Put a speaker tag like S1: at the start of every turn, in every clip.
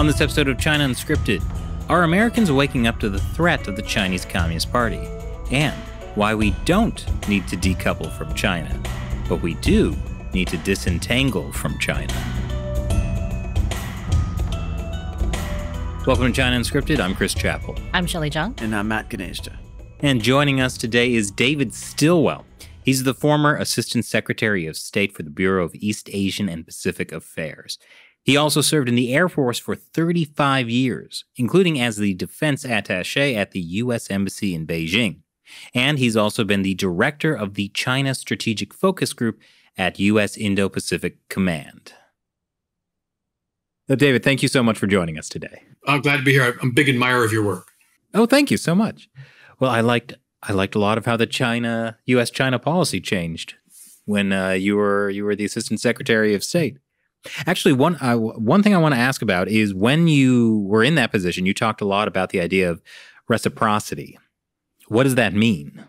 S1: On this episode of China Unscripted, are Americans waking up to the threat of the Chinese Communist Party? And why we don't need to decouple from China, but we do need to disentangle from China. Welcome to China Unscripted. I'm Chris Chappell.
S2: I'm Shelley Zhang.
S3: And I'm Matt Gnaizda.
S1: And joining us today is David Stilwell. He's the former Assistant Secretary of State for the Bureau of East Asian and Pacific Affairs. He also served in the Air Force for 35 years, including as the defense attache at the U.S. Embassy in Beijing. And he's also been the director of the China Strategic Focus Group at U.S. Indo Pacific Command. So, David, thank you so much for joining us today.
S4: I'm glad to be here. I'm a big admirer of your work.
S1: Oh, thank you so much. Well, I liked I liked a lot of how the China U.S. China policy changed when uh, you were you were the Assistant Secretary of State. Actually, one uh, one thing I want to ask about is when you were in that position, you talked a lot about the idea of reciprocity. What does that mean?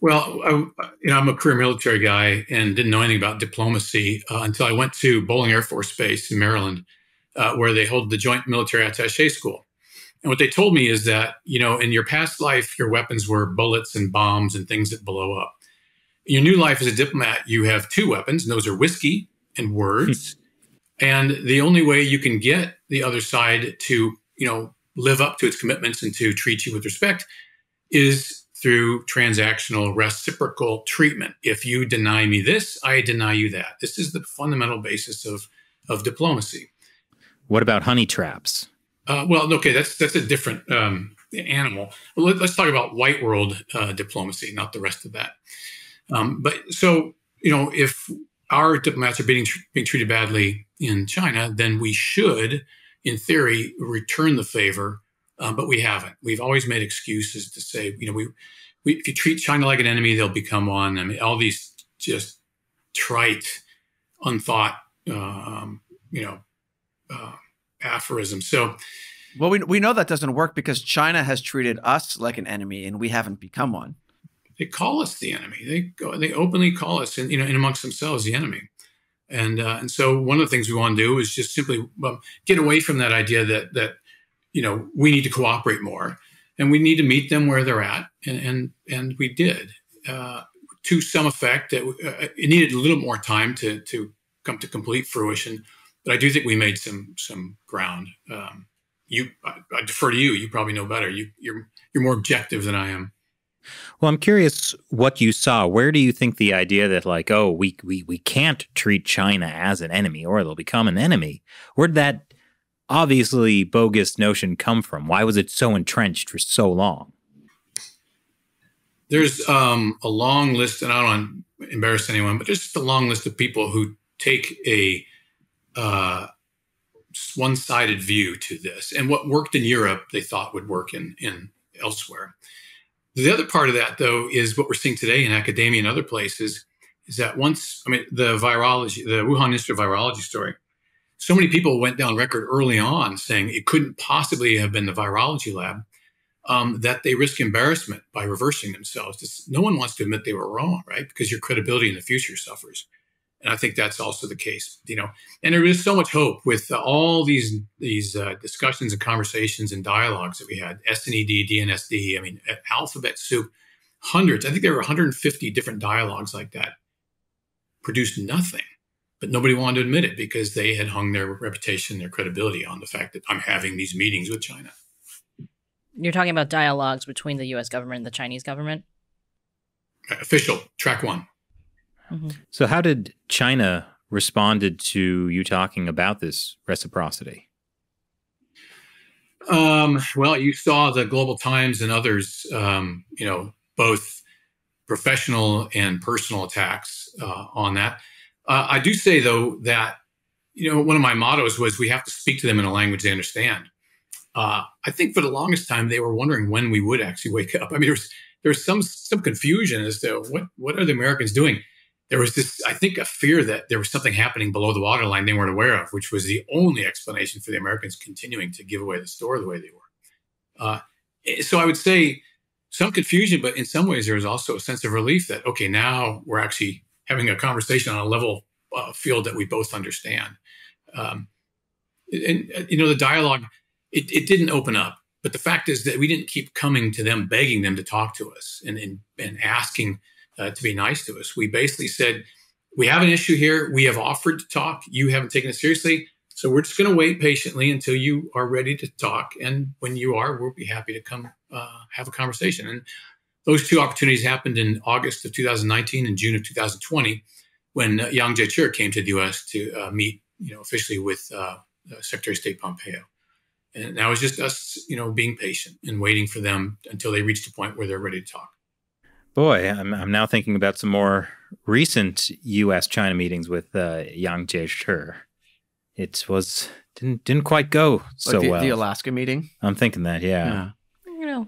S4: Well, I, you know, I'm a career military guy and didn't know anything about diplomacy uh, until I went to Bolling Air Force Base in Maryland, uh, where they hold the Joint Military Attaché School. And what they told me is that, you know, in your past life, your weapons were bullets and bombs and things that blow up. In your new life as a diplomat, you have two weapons, and those are whiskey and words. and the only way you can get the other side to, you know, live up to its commitments and to treat you with respect is through transactional reciprocal treatment. If you deny me this, I deny you that. This is the fundamental basis of, of diplomacy.
S1: What about honey traps?
S4: Uh, well, okay, that's that's a different um, animal. Let, us talk about white world uh, diplomacy, not the rest of that. Um, but so you know, if our diplomats are being being treated badly in China, then we should, in theory, return the favor. Um, but we haven't. We've always made excuses to say, you know, we, we if you treat China like an enemy, they'll become one. I mean, all these just trite, unthought, um, you know. Uh, aphorism. So,
S3: well, we, we know that doesn't work because China has treated us like an enemy and we haven't become one.
S4: They call us the enemy. They go, they openly call us, and you know, in amongst themselves, the enemy. And uh, and so one of the things we want to do is just simply get away from that idea that that you know we need to cooperate more, and we need to meet them where they're at, and and and we did uh, to some effect. That uh, it needed a little more time to to come to complete fruition but I do think we made some some ground. Um, you, I, I, defer to you. You probably know better. You, you're you're more objective than I am.
S1: Well, I'm curious what you saw. Where do you think the idea that like, oh, we we we can't treat China as an enemy or they'll become an enemy? Where did that obviously bogus notion come from? Why was it so entrenched for so long?
S4: There's um, a long list, and I don't want to embarrass anyone, but there's just a long list of people who take a uh, one-sided view to this, and what worked in Europe they thought would work in in elsewhere. The other part of that, though, is what we're seeing today in academia and other places. Is that once I mean the virology, the Wuhan Institute of Virology story. So many people went down record early on saying it couldn't possibly have been the virology lab. Um, that they risk embarrassment by reversing themselves. no one wants to admit they were wrong, right? Because your credibility in the future suffers. And I think that's also the case, you know. And there is so much hope with uh, all these these uh, discussions and conversations and dialogues that we had. SNED, DNSD, I mean, alphabet soup, hundreds. I think there were 150 different dialogues like that. Produced nothing, but nobody wanted to admit it because they had hung their reputation, their credibility on the fact that I'm having these meetings with China.
S2: You're talking about dialogues between the U.S. government and the Chinese government.
S4: Official track one.
S1: Mm-hmm. So, how did China responded to you talking about this reciprocity?
S4: Um, well, you saw the Global Times and others, um, you know, both professional and personal attacks uh, on that. Uh, I do say though that you know one of my mottos was we have to speak to them in a language they understand. Uh, I think for the longest time they were wondering when we would actually wake up. I mean, there's there's some some confusion as to what what are the Americans doing there was this, I think, a fear that there was something happening below the waterline they weren't aware of, which was the only explanation for the Americans continuing to give away the store the way they were. Uh, eh, so I would say some confusion, but in some ways there was also a sense of relief that okay, now we're actually having a conversation on a level uh, field that we both understand. Um, and uh, you know the dialogue it, it didn't open up but the fact is that we didn't keep coming to them begging them to talk to us and and, and asking uh, to be nice to us. We basically said we have an issue here. We have offered to talk. You haven't taken it seriously. So we're just going to wait patiently until you are ready to talk. And when you are we'll be happy to come uh, have a conversation. And those two opportunities happened in august of 2019 and june of 2020 when uh, yang jiechi came to the us to uh, meet you know, officially with uh, uh, Secretary of State Pompeo. And now it's just us, you know, being patient and waiting for them until they reach the point where they're ready to talk.
S1: Boy, I'm, I'm now thinking about some more recent U.S. China meetings with uh, Yang Jiechi. It was didn't didn't quite go so
S3: like the,
S1: well.
S3: The Alaska meeting.
S1: I'm thinking that, yeah.
S2: yeah.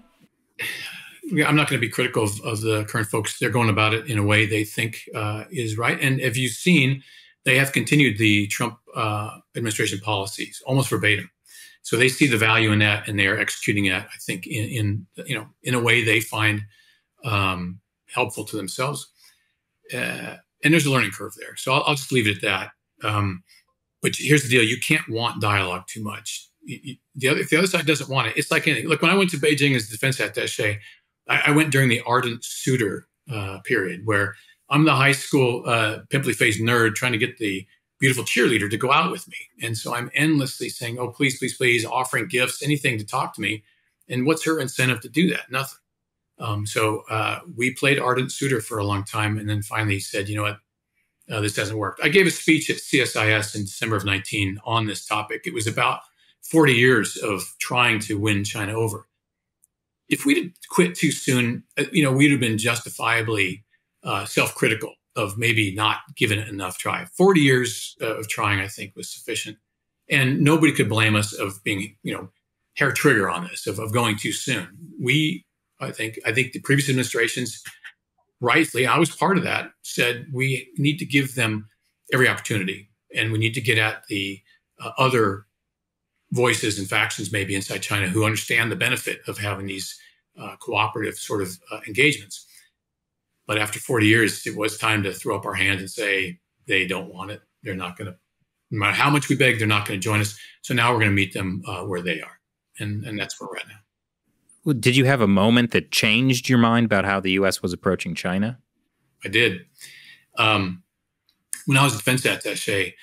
S2: You know,
S4: I'm not going to be critical of, of, the current folks. They're going about it in a way they think uh, is right. And if you've seen, they have continued the Trump uh, administration policies almost verbatim. So they see the value in that, and they are executing it. I think in, in you know in a way they find um, helpful to themselves. Uh, and there's a learning curve there. So I'll, I'll just leave it at that. Um, but here's the deal: you can't want dialogue too much. You, you, the other, if the other side doesn't want it, it's like anything. Look, when I went to Beijing as defense attaché, I, I went during the ardent suitor uh, period, where I'm the high school uh, pimply faced nerd trying to get the beautiful cheerleader to go out with me. And so I'm endlessly saying, oh, please, please, please, offering gifts, anything to talk to me. And what's her incentive to do that? Nothing. Um, so uh, we played ardent suitor for a long time and then finally said, you know what, uh, this doesn't work. I gave a speech at CSIS in December of 19 on this topic. It was about 40 years of trying to win China over. If we'd quit too soon, uh, you know, we'd have been justifiably uh, self-critical of maybe not giving it enough try. 40 years uh, of trying, I think, was sufficient. And nobody could blame us of being, you know, hair trigger on this, of, of going too soon. We, I think, I think the previous administrations, rightly, I was part of that, said we need to give them every opportunity and we need to get at the uh, other voices and factions maybe inside China who understand the benefit of having these uh, cooperative sort of uh, engagements. But after 40 years, it was time to throw up our hands and say they don't want it. They're not going to, no matter how much we beg, they're not going to join us. So now we're going to meet them uh, where they are. And, and that's where we're at now.
S1: Did you have a moment that changed your mind about how the U.S. was approaching China?
S4: I did. Um, when I was defense attaché,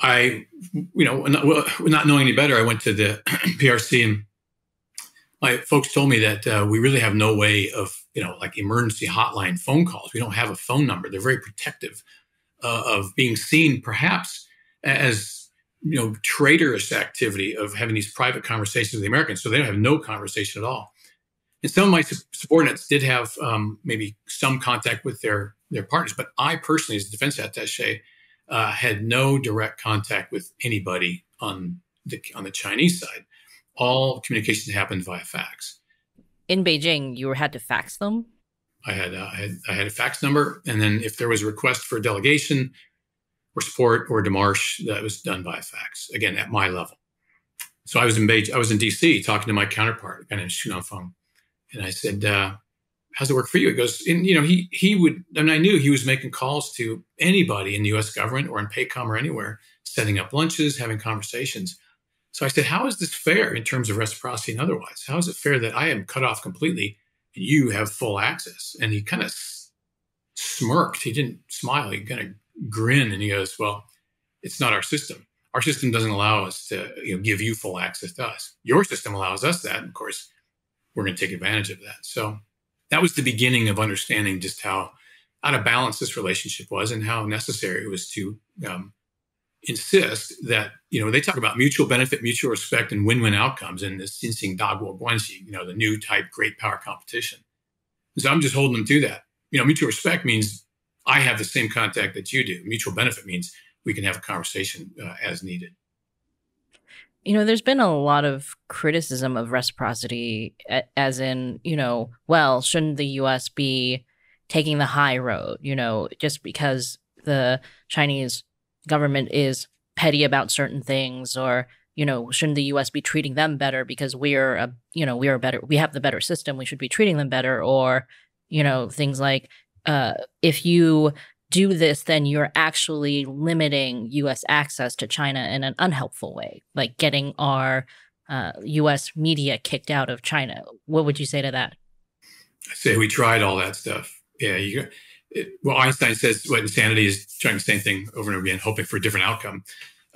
S4: I, you know, not, not knowing any better, I went to the PRC and my folks told me that uh, we really have no way of, you know, like emergency hotline phone calls. We don't have a phone number. They're very protective uh, of being seen, perhaps as you know, traitorous activity of having these private conversations with the Americans. So they don't have no conversation at all. And some of my subordinates did have um, maybe some contact with their their partners, but I personally, as a defense attaché, uh, had no direct contact with anybody on the on the Chinese side all communications happened via fax.
S2: In Beijing, you had to fax them.
S4: I had, uh, I had I had a fax number, and then if there was a request for a delegation or support or demarche, that was done by fax. Again, at my level. So I was in I was in DC talking to my counterpart, a guy named Xu Nangfeng, and I said, uh, "How's it work for you?" He goes, and you know, he he would, and I knew he was making calls to anybody in the U.S. government or in PACOM or anywhere, setting up lunches, having conversations. So I said, How is this fair in terms of reciprocity and otherwise? How is it fair that I am cut off completely and you have full access? And he kind of smirked. He didn't smile. He kind of grinned and he goes, Well, it's not our system. Our system doesn't allow us to you know, give you full access to us. Your system allows us that. And of course, we're going to take advantage of that. So that was the beginning of understanding just how out of balance this relationship was and how necessary it was to um, insist that you know they talk about mutual benefit, mutual respect, and win-win outcomes in this Xinxing Daguo Guanxi, you know, the new type great power competition. So I'm just holding them to that. You know, mutual respect means I have the same contact that you do. Mutual benefit means we can have a conversation uh, as needed.
S2: You know, there's been a lot of criticism of reciprocity, as in, you know, well, shouldn't the U.S. be taking the high road? You know, just because the Chinese government is petty about certain things or you know shouldn't the us be treating them better because we're a you know we're better we have the better system we should be treating them better or you know things like uh, if you do this, then you're actually limiting U.S. access to China in an unhelpful way, like getting our uh, U.S. media kicked out of China. What would you say to that?
S4: I say we tried all that stuff. Yeah, you. It, well, Einstein says what insanity is trying the same thing over and over again, hoping for a different outcome.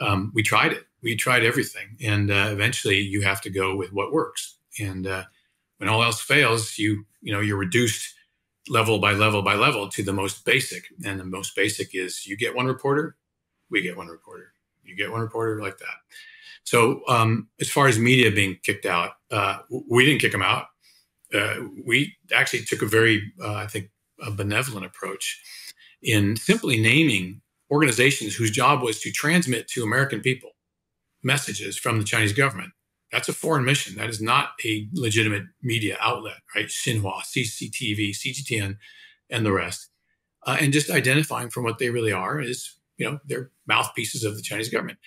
S4: Um, we tried it. We tried everything, and uh, eventually, you have to go with what works. And uh, when all else fails, you you know you're reduced level by level by level to the most basic. And the most basic is you get one reporter, we get one reporter. You get one reporter like that. So um, as far as media being kicked out, uh, we didn't kick them out. Uh, we actually took a very, uh, I think, a benevolent approach in simply naming organizations whose job was to transmit to American people messages from the Chinese government. That's a foreign mission. That is not a legitimate media outlet, right? Xinhua, CCTV, CGTN, and the rest. Uh, and just identifying from what they really are is, you know, they're mouthpieces of the Chinese government.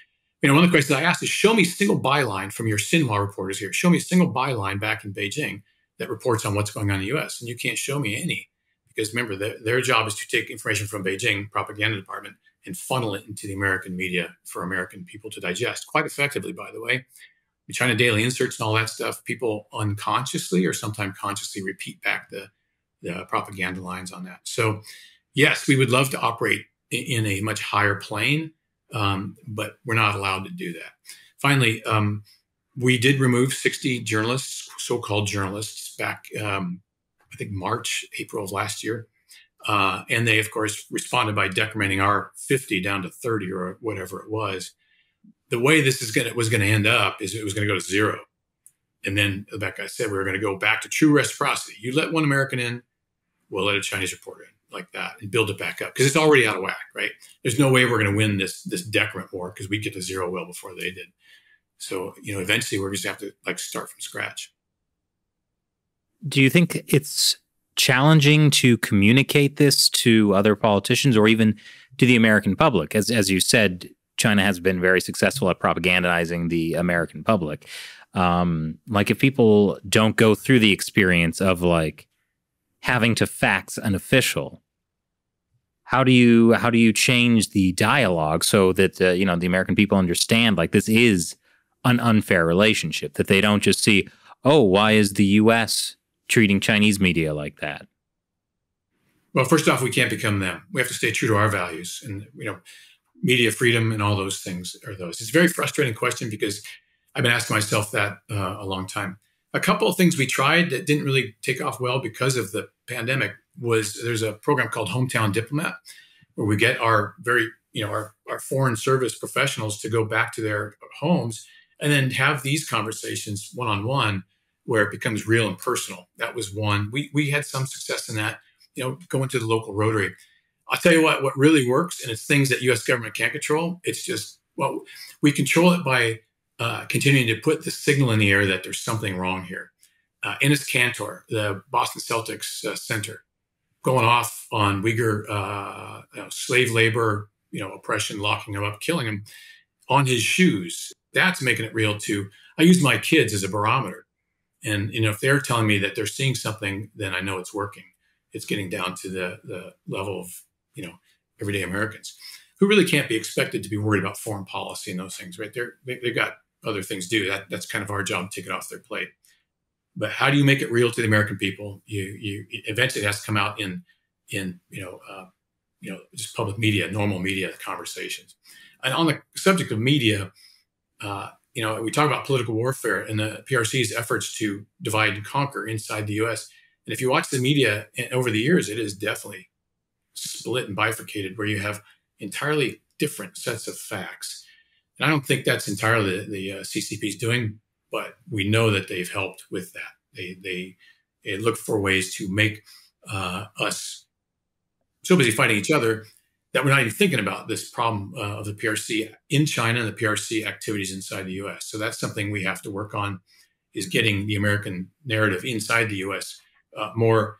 S4: You know, one of the questions I asked is show me a single byline from your Xinhua reporters here. Show me a single byline back in Beijing that reports on what's going on in the US. And you can't show me any because remember, their, their job is to take information from Beijing propaganda department and funnel it into the American media for American people to digest quite effectively, by the way. China Daily inserts and all that stuff, people unconsciously or sometimes consciously repeat back the, the propaganda lines on that. So, yes, we would love to operate in, a much higher plane, um, but we're not allowed to do that. Finally, um, we did remove 60 journalists, so called journalists, back, um, I think, March, April of last year. Uh, and they, of course, responded by decrementing our 50 down to 30 or whatever it was the way this is going was going to end up is it was going to go to zero. And then, like I said, we were going to go back to true reciprocity. You let one American in, we'll let a Chinese reporter in, like that, and build it back up because it's already out of whack, right? There's no way we're going to win this this decrement war because we get to zero well before they did. So, you know, eventually we're just have to like start from scratch.
S1: Do you think it's challenging to communicate this to other politicians or even to the American public? As as you said, China has been very successful at propagandizing the American public. Um, like if people don't go through the experience of like having to fax an official, how do you how do you change the dialogue so that uh, you know the American people understand like this is an unfair relationship that they don't just see oh why is the U.S. treating Chinese media like that?
S4: Well, first off, we can't become them. We have to stay true to our values, and you know media freedom and all those things are those? It's a very frustrating question because I've been asking myself that uh, a long time. A couple of things we tried that didn't really take off well because of the pandemic was there's a program called Hometown Diplomat where we get our very you know our, our foreign service professionals to go back to their homes and then have these conversations one on one where it becomes real and personal. That was one. We we had some success in that. You know, going to the local Rotary I'll tell you what, what really works, and it's things that U.S. government can't control. It's just well, we control it by uh, continuing to put the signal in the air that there's something wrong here. Uh, Enes Kanter, the Boston Celtics uh, center, going off on Uyghur uh, you know, slave labor, you know, oppression, locking them up, killing them on his shoes. That's making it real too. I use my kids as a barometer, and you know, if they're telling me that they're seeing something, then I know it's working. It's getting down to the the level of you know everyday Americans who really can't be expected to be worried about foreign policy and those things, right? They're, they, have got other things to do. That that's kind of our job, take it off their plate. But how do you make it real to the American people? You you eventually it has to come out in in you know uh, you know just public media, normal media conversations. And on the subject of media, uh, you know, we talk about political warfare and the PRC's efforts to divide and conquer inside the U.S. And if you watch the media eh, over the years, it is definitely split and bifurcated where you have entirely different sets of facts. And I don't think that's entirely the, the uh, CCP is doing, but we know that they've helped with that. They they, they look for ways to make uh, us so busy fighting each other that we're not even thinking about this problem uh, of the PRC in China and the PRC activities inside the U.S. So that's something we have to work on: is getting the American narrative inside the U.S. Uh, more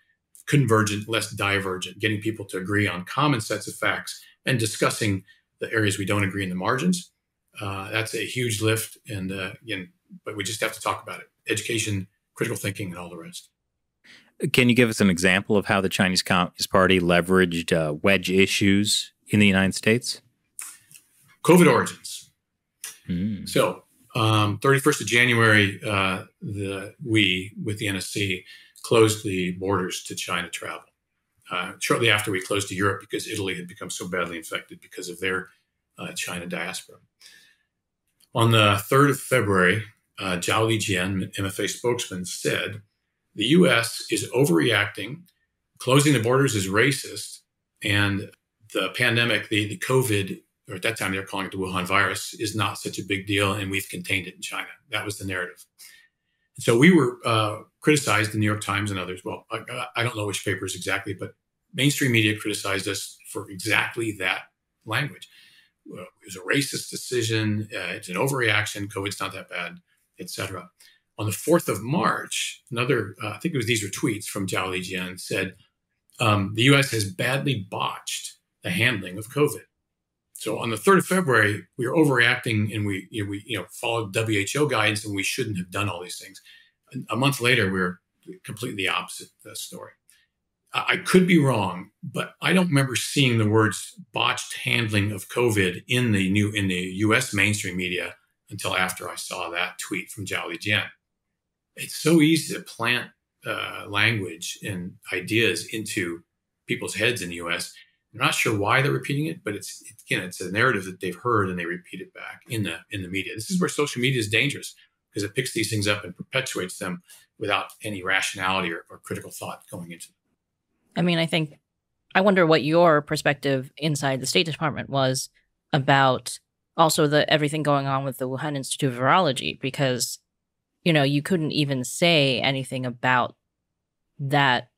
S4: convergent, less divergent, getting people to agree on common sets of facts and discussing the areas we don't agree in the margins. Uh, that's a huge lift. And uh, again, but we just have to talk about it education, critical thinking, and all the rest.
S1: Can you give us an example of how the Chinese Communist Party leveraged uh, wedge issues in the United States?
S4: COVID origins.
S1: Mm.
S4: So, um, 31st of January, uh, the we with the NSC closed the borders to China travel. Uh, shortly after, we closed to Europe because Italy had become so badly infected because of their uh, China diaspora. On the 3rd of February, uh, Zhao Lijian, MFA spokesman, said the U.S. is overreacting, closing the borders is racist, and the pandemic, the, the COVID, or at that time they were calling it the Wuhan virus, is not such a big deal, and we've contained it in China. That was the narrative. So we were uh, criticized, the New York Times and others. Well, I, I, don't know which papers exactly, but mainstream media criticized us for exactly that language. Well, it was a racist decision. Uh, it's an overreaction. COVID's not that bad, etc. On the 4th of March, another, uh, I think it was these were tweets from Zhao Lijian said, um, the U.S. has badly botched the handling of COVID. So on the 3rd of February, we were overreacting and we, you know, we, you know, followed WHO guidance and we shouldn't have done all these things. A month later, we are completely opposite the story. I could be wrong, but I don't remember seeing the words botched handling of COVID in the new in the US mainstream media until after I saw that tweet from Zhao Lijian. It's so easy to plant uh, language and ideas into people's heads in the US. I'm not sure why they're repeating it, but it's again, it's a narrative that they've heard and they repeat it back in the in the media. This is where social media is dangerous because it picks these things up and perpetuates them without any rationality or, or critical thought going into them.
S2: I mean, I think I wonder what your perspective inside the State Department was about also the everything going on with the Wuhan Institute of Virology because you know, you couldn't even say anything about that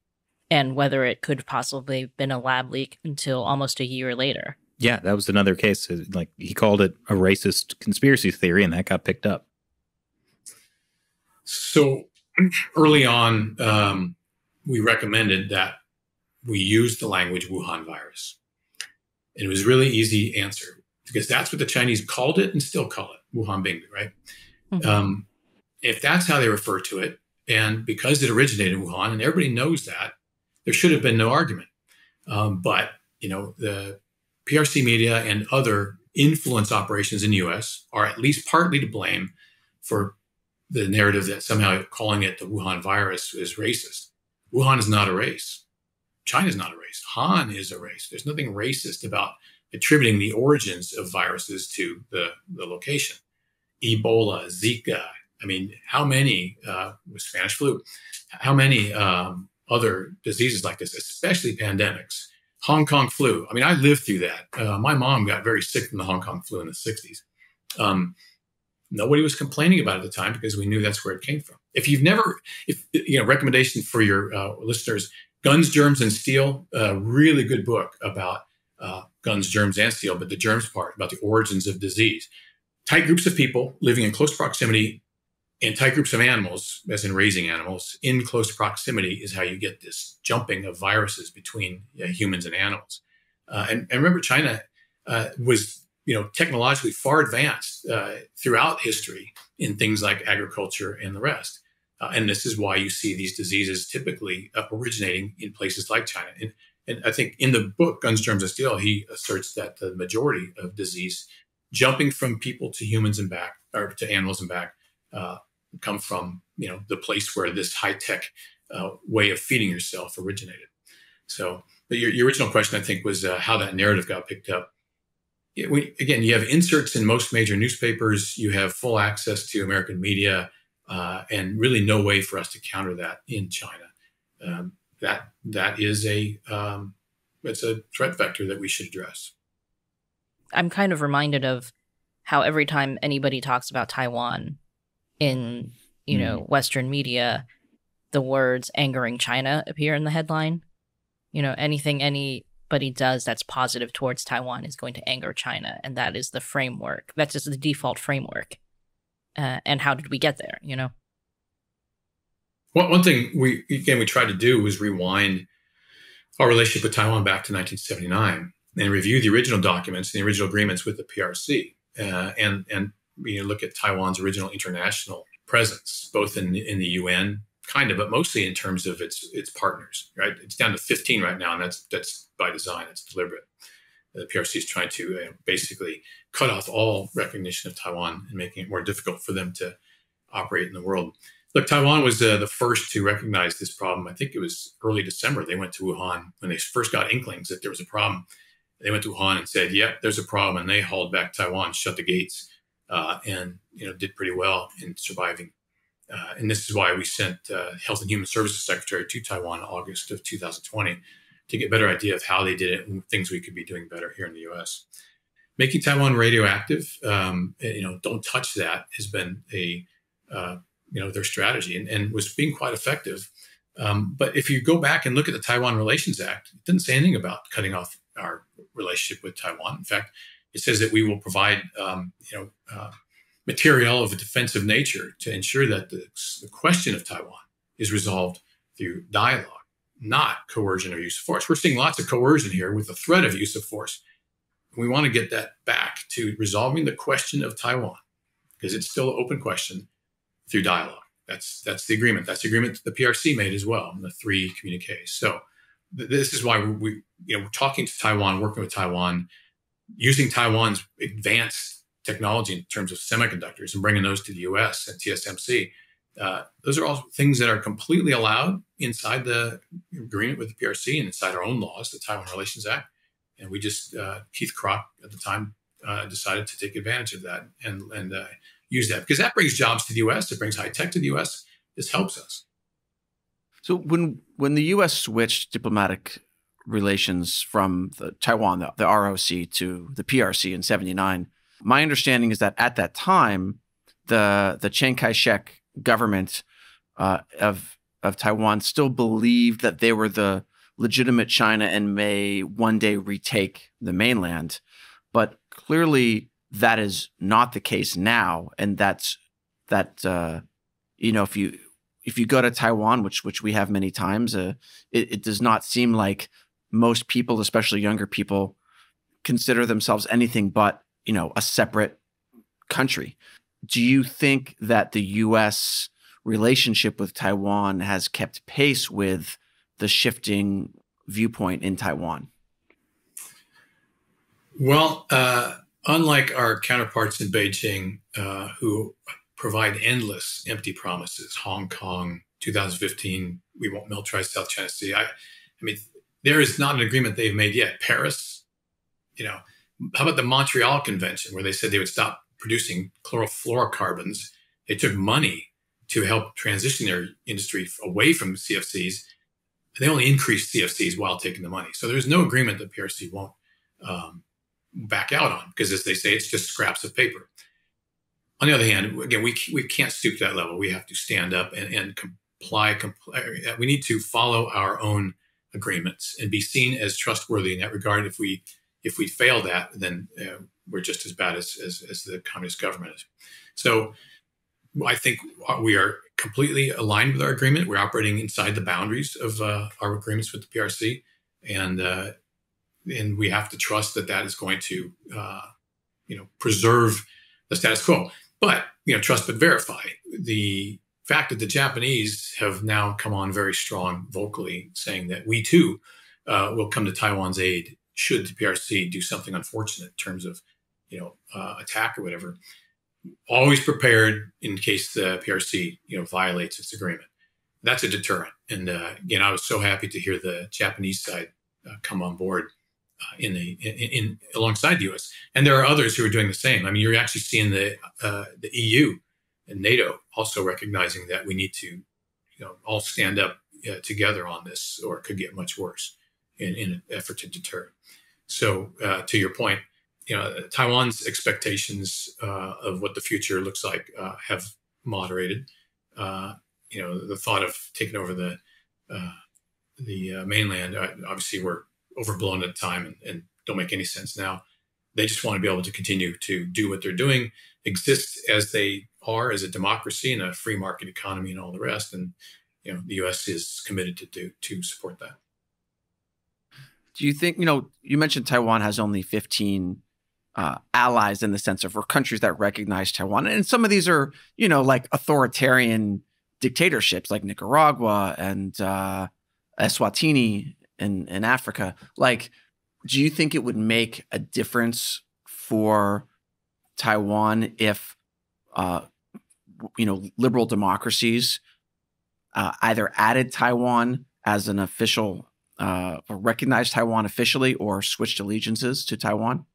S2: and whether it could possibly have been a lab leak until almost a year later.
S1: Yeah, that was another case. Like he called it a racist conspiracy theory, and that got picked up.
S4: So early on, um, we recommended that we use the language Wuhan virus. And it was really easy answer because that's what the Chinese called it and still call it Wuhan Bingdu, right? Mm-hmm. Um, if that's how they refer to it, and because it originated in Wuhan and everybody knows that, there should have been no argument. Um, but you know, the PRC media and other influence operations in the U.S. are at least partly to blame for the narrative that somehow calling it the Wuhan virus is racist. Wuhan is not a race. China is not a race. Han is a race. There's nothing racist about attributing the origins of viruses to the, the location. Ebola, Zika. I mean, how many, uh, Spanish flu, how many um, other diseases like this, especially pandemics? Hong Kong flu. I mean, I lived through that. Uh, my mom got very sick from the Hong Kong flu in the 60s. Um, nobody was complaining about it at the time because we knew that's where it came from. If you've never, if you know, recommendation for your uh, listeners, Guns, Germs, and Steel, a really good book about uh, guns, germs, and steel, but the germs part about the origins of disease. Tight groups of people living in close proximity and tight groups of animals, as in raising animals, in close proximity is how you get this jumping of viruses between uh, humans and animals. Uh, and, and, remember, China uh, was, you know, technologically far advanced uh, throughout history in things like agriculture and the rest. Uh, and this is why you see these diseases typically uh, originating in places like China. And, and, I think in the book, Guns, Germs, and Steel, he asserts that the majority of disease jumping from people to humans and back, or to animals and back, uh, come from you know the place where this high tech uh, way of feeding yourself originated. So, but your, your original question, I think, was uh, how that narrative got picked up. We, again, you have inserts in most major newspapers. You have full access to American media uh, and really no way for us to counter that in China. Um, that that is a um, it's a threat vector that we should address.
S2: I'm kind of reminded of how every time anybody talks about Taiwan in you mm. know Western media, the words "angering China" appear in the headline. You know, anything anybody does that's positive towards Taiwan is going to anger China, and that is the framework. That's just the default framework uh, and how did we get there? You know.
S4: Well, one thing we again we tried to do was rewind our relationship with Taiwan back to 1979 and review the original documents the original agreements with the PRC, uh, and and you know, look at Taiwan's original international presence, both in in the UN kind of, but mostly in terms of its its partners. Right, it's down to 15 right now, and that's that's by design. It's deliberate. The PRC is trying to uh, basically cut off all recognition of Taiwan and making it more difficult for them to operate in the world. Look, Taiwan was uh, the first to recognize this problem. I think it was early December. They went to Wuhan when they first got inklings that there was a problem. They went to Wuhan and said, "Yep, yeah, there's a problem," and they hauled back Taiwan, shut the gates, uh, and you know did pretty well in surviving. Uh, and this is why we sent uh, Health and Human Services Secretary to Taiwan in August of 2020 to get a better idea of how they did it and things we could be doing better here in the U.S. Making Taiwan radioactive, um, you know, don't touch that has been a uh, you know their strategy and, and was being quite effective. Um, but if you go back and look at the Taiwan Relations Act, it didn't say anything about cutting off our relationship with Taiwan. In fact, it says that we will provide um, you know uh, material of a defensive nature to ensure that the, the question of Taiwan is resolved through dialogue, not coercion or use of force. We're seeing lots of coercion here with the threat of use of force. We want to get that back to resolving the question of Taiwan because it's still an open question through dialogue. That's that's the agreement. That's the agreement the PRC made as well in the three communiques. So th- this is why we, you know, we're talking to Taiwan, working with Taiwan, using Taiwan's advanced technology in terms of semiconductors and bringing those to the U.S. and TSMC. Uh, those are all things that are completely allowed inside the agreement with the PRC and inside our own laws, the Taiwan Relations Act. And we just uh, Keith Krach at the time uh, decided to take advantage of that and and uh, use that because that brings jobs to the U.S. It brings high tech to the U.S. This helps us.
S3: So when when the U.S. switched diplomatic relations from the Taiwan, the, the ROC, to the PRC in '79, my understanding is that at that time, the the Chiang Kai-shek government uh, of of Taiwan still believed that they were the legitimate China and may one day retake the mainland, but clearly that is not the case now, and that's that uh, you know if you if you go to Taiwan, which which we have many times, uh, it, it does not seem like most people, especially younger people, consider themselves anything but you know a separate country. Do you think that the U.S. relationship with Taiwan has kept pace with the shifting viewpoint in Taiwan?
S4: Well, uh, unlike our counterparts in Beijing, uh, who provide endless empty promises, Hong Kong, 2015, we won't militarize South China Sea. I, I mean, there is not an agreement they've made yet. Paris, you know, how about the Montreal Convention, where they said they would stop producing chlorofluorocarbons? They took money to help transition their industry away from CFCs. They only increased CFCs while taking the money. So there's no agreement that PRC won't um, back out on because, as they say, it's just scraps of paper. On the other hand, again, we, we can't stoop to that level. We have to stand up and, and comply, comply. Uh, we need to follow our own agreements and be seen as trustworthy in that regard. If we if we fail that, then uh, we're just as bad as, as, as the communist government is. So I think we are completely aligned with our agreement. We're operating inside the boundaries of uh, our agreements with the PRC, and uh, and we have to trust that that is going to uh, you know preserve the status quo. But you know, trust but verify. The fact that the Japanese have now come on very strong vocally, saying that we too uh, will come to Taiwan's aid should the PRC do something unfortunate in terms of you know uh, attack or whatever. Always prepared in case the PRC you know violates its agreement. That's a deterrent. And uh, again, I was so happy to hear the Japanese side uh, come on board uh, in the in, in, alongside the U.S. And there are others who are doing the same. I mean, you're actually seeing the uh, the EU and NATO also recognizing that we need to, you know, all stand up uh, together on this, or it could get much worse in, in an effort to deter. So, uh, to your point, you know, Taiwan's expectations uh, of what the future looks like uh, have moderated. you know, the thought of taking over the the mainland, obviously, we're overblown at the time and, and don't make any sense now. They just want to be able to continue to do what they're doing, exist as they are as a democracy and a free market economy and all the rest. And you know, the U.S. is committed to do to support that.
S3: Do you think you know? You mentioned Taiwan has only 15 uh, allies in the sense of or countries that recognize Taiwan, and some of these are you know like authoritarian dictatorships like Nicaragua and uh, Eswatini in, in Africa. Like, do you think it would make a difference for Taiwan if, uh, you know, liberal democracies uh, either added Taiwan as an official, uh, recognized Taiwan officially, or switched allegiances to Taiwan?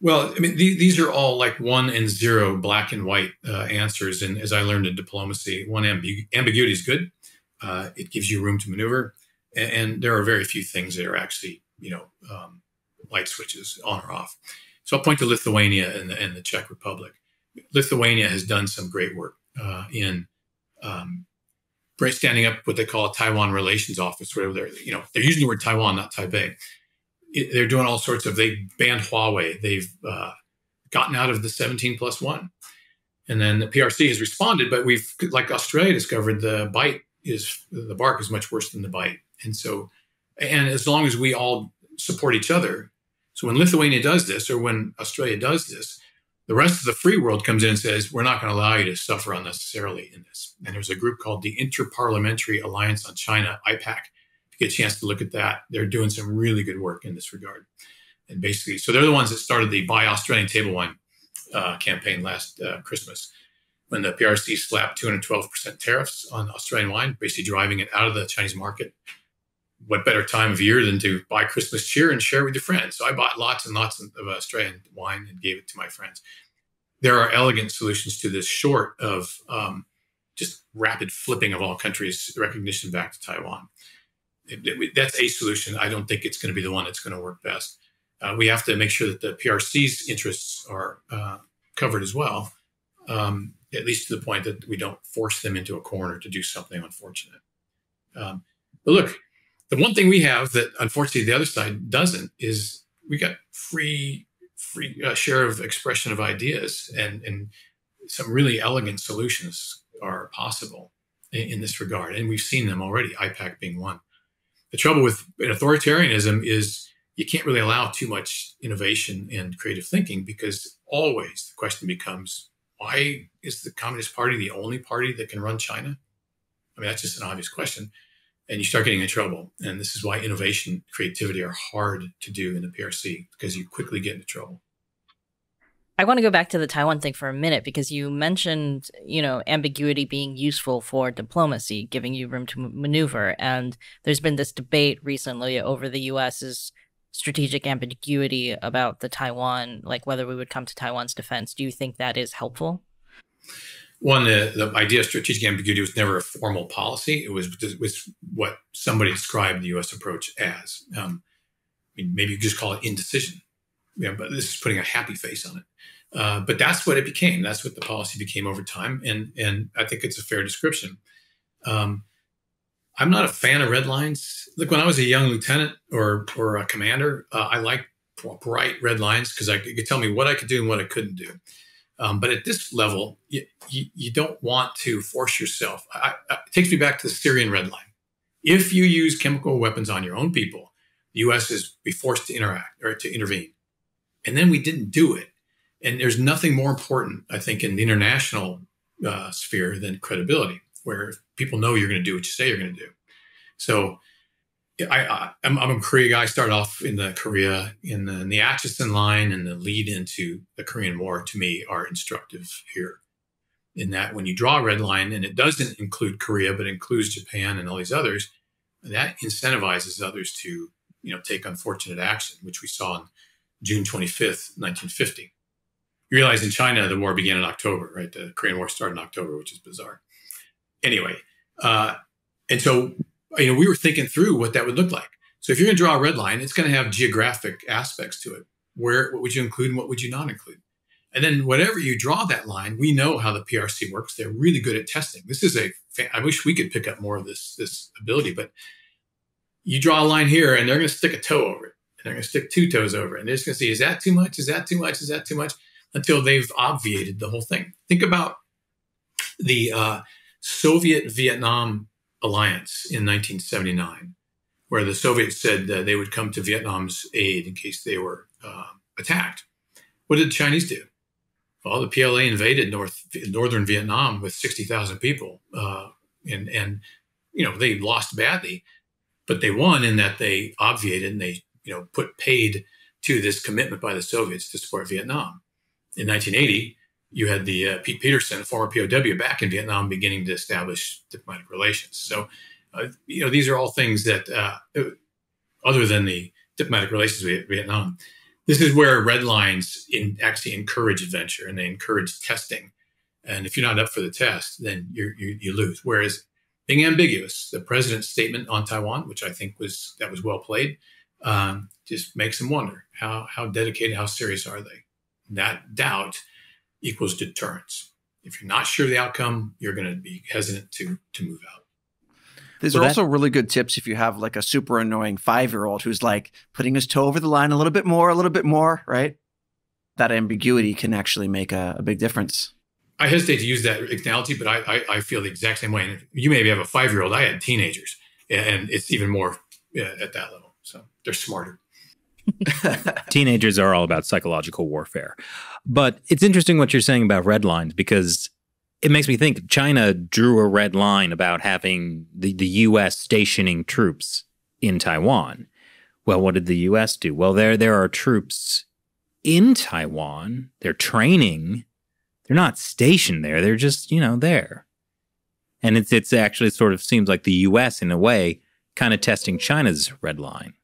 S4: Well, I mean, th- these are all like one and zero, black and white uh, answers. And as I learned in diplomacy, one ambi- ambiguity is good. Uh, it gives you room to maneuver, and, and, there are very few things that are actually, you know, um, light switches on or off. So I'll point to Lithuania and the, and the Czech Republic. Lithuania has done some great work uh, in um, standing up what they call a Taiwan Relations Office, where they're, you know, they're using the word Taiwan, not Taipei they're doing all sorts of they banned Huawei. They've uh, gotten out of the 17 plus one, and then the PRC has responded. But we've like Australia discovered the bite is the bark is much worse than the bite, and so and as long as we all support each other, so when Lithuania does this or when Australia does this, the rest of the free world comes in and says we're not going to allow you to suffer unnecessarily in this. And there's a group called the Interparliamentary Alliance on China, IPAC If you get a chance to look at that, they're doing some really good work in this regard. And basically, so they're the ones that started the Buy Australian Table Wine uh, campaign last uh, Christmas when the PRC slapped 212% tariffs on Australian wine, basically driving it out of the Chinese market. What better time of year than to buy Christmas cheer and share with your friends? So I bought lots and lots of Australian wine and gave it to my friends. There are elegant solutions to this, short of um, just rapid flipping of all countries' recognition back to Taiwan that's a solution. I don't think it's going to be the one that's going to work best. Uh, we have to make sure that the PRC's interests are uh, covered as well, um, at least to the point that we don't force them into a corner to do something unfortunate. Um, but look, the one thing we have that unfortunately the other side doesn't is we got free free uh, share of expression of ideas and and some really elegant solutions are possible in, in this regard, and we've seen them already. IPAC being one the trouble with authoritarianism is you can't really allow too much innovation and creative thinking because always the question becomes why is the Communist Party the only party that can run China? I mean, that's just an obvious question. And you start getting in trouble. And this is why innovation, creativity are hard to do in the PRC because you quickly get into trouble.
S2: I want to go back to the Taiwan thing for a minute because you mentioned, you know, ambiguity being useful for diplomacy, giving you room to maneuver. And there's been this debate recently over the US's strategic ambiguity about the Taiwan, like whether we would come to Taiwan's defense. Do you think that is helpful?
S4: One, the, the idea of strategic ambiguity was never a formal policy. It was, was what somebody described the U.S. approach as. Um, I mean, maybe you just call it indecision. Yeah, but this is putting a happy face on it. Uh, but that's what it became. That's what the policy became over time, and and I think it's a fair description. Um, I'm not a fan of red lines. Look, when I was a young lieutenant or or a commander, uh, I liked bright red lines because I could tell me what I could do and what I couldn't do. Um, but at this level, you, you, you, don't want to force yourself. I, I, it takes me back to the Syrian red line. If you use chemical weapons on your own people, the U.S. is be forced to interact or to intervene. And then we didn't do it. And there's nothing more important, I think, in the international uh, sphere than credibility, where people know you're going to do what you say you're going to do. So I, am a Korea guy. I started off in the Korea in the, in the Acheson line and the lead into the Korean War to me are instructive here. In that, when you draw a red line, and it doesn't include Korea, but includes Japan and all these others, that incentivizes others to, you know, take unfortunate action, which we saw on June 25th, 1950. You realize in China, the war began in October, right? The Korean War started in October, which is bizarre. Anyway, uh, and so, you know, we were thinking through what that would look like. So if you're going to draw a red line, it's going to have geographic aspects to it. Where, what would you include and what would you not include? And then whatever you draw that line, we know how the PRC works. They're really good at testing. This is a, I wish we could pick up more of this, this ability, but you draw a line here and they're going to stick a toe over it. And they're going to stick two toes over it. And they're just going to see, is that too much? Is that too much? Is that too much? until they've obviated the whole thing. Think about the uh, Soviet Vietnam alliance in 1979, where the Soviets said that they would come to Vietnam's aid in case they were uh, attacked. What did the Chinese do? Well, the PLA invaded North northern Vietnam with sixty thousand people, uh, and and you know they lost badly, but they won in that they obviated and they you know put paid to this commitment by the Soviets to support Vietnam. In 1980, you had the uh, Pete Peterson, former POW, back in Vietnam, beginning to establish diplomatic relations. So, uh, you know, these are all things that, uh, other than the diplomatic relations with Vietnam, this is where red lines in, actually encourage adventure and they encourage testing. And if you're not up for the test, then you you lose. Whereas being ambiguous, the president's statement on Taiwan, which I think was that was well played, um, just makes them wonder how how dedicated, how serious are they? That doubt equals deterrence. If you're not sure of the outcome, you're going to be hesitant to to move out.
S3: These well, are also really good tips if you have like a super annoying five year old who's like putting his toe over the line a little bit more, a little bit more, right? That ambiguity can actually make a, a big difference.
S4: I hesitate to use that analogy, but I, I, I feel the exact same way. And you maybe have a five year old. I had teenagers, and it's even more uh, at that level. So they're smarter.
S1: Teenagers are all about psychological warfare. But it's interesting what you're saying about red lines because it makes me think China drew a red line about having the, the U.S. stationing troops in Taiwan. Well, what did the U.S. do? Well, there there are troops in Taiwan. They're training. They're not stationed there. They're just you know there. And it's it's actually sort of seems like the U.S. in a way kind of testing China's red line.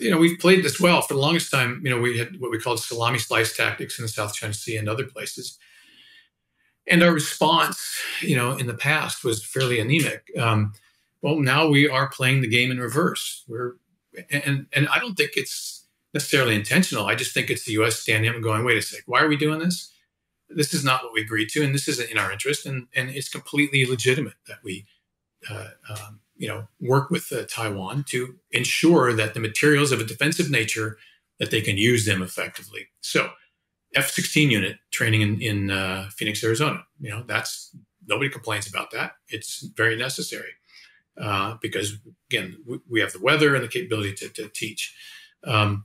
S4: You know, we've played this well for the longest time. You know, we had what we called salami slice tactics in the South China Sea and other places. And our response, you know, in the past was fairly anemic. Um, well, now we are playing the game in reverse. We're and and I don't think it's necessarily intentional. I just think it's the U.S. standing up and going, "Wait a sec, why are we doing this? This is not what we agreed to, and this isn't in our interest, and and it's completely legitimate that we, uh, um, you know, work with uh, Taiwan to ensure that the materials of a defensive nature that they can use them effectively." So F-16 unit training in, in uh, Phoenix, Arizona. You know, that's nobody complains about that. It's very necessary uh, because again, we, we, have the weather and the capability to, to teach. Um,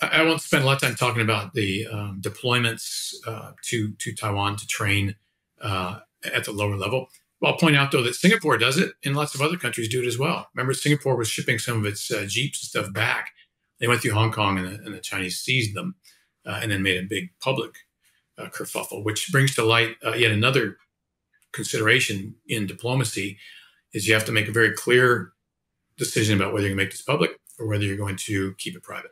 S4: I, I, won't spend a lot of time talking about the um, deployments uh, to to Taiwan to train uh, at the lower level. I'll point out though that Singapore does it, and lots of other countries do it as well. Remember, Singapore was shipping some of its uh, jeeps and stuff back. They went through Hong Kong, and the, and the Chinese seized them uh, and then made a big public uh, kerfuffle, which brings to light uh, yet another consideration in diplomacy is you have to make a very clear decision about whether you're going to make this public or whether you're going to keep it private.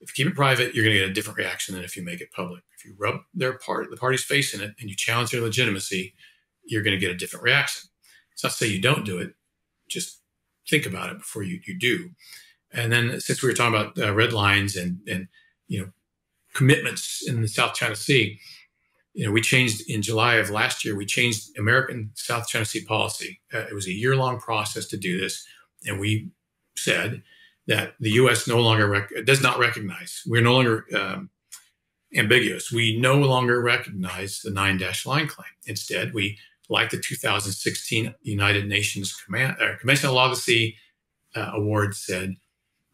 S4: If you keep it private, you're going to get a different reaction than if you make it public. If you rub their part, the party's face in it, and you challenge their legitimacy, you're going to get a different reaction. To say you don't do it, just think about it before you, you do. And then since we were talking about uh, red lines and, and, you know, commitments in the South China Sea. You know, we changed in July of last year. We changed American South China Sea policy. Uh, it was a year-long process to do this, and we said that the U.S. no longer rec- does not recognize. We're no longer um, ambiguous. We no longer recognize the nine dash line claim. Instead, we, like the 2016 United Nations Command, uh, Convention on Law of the Sea uh, Award said,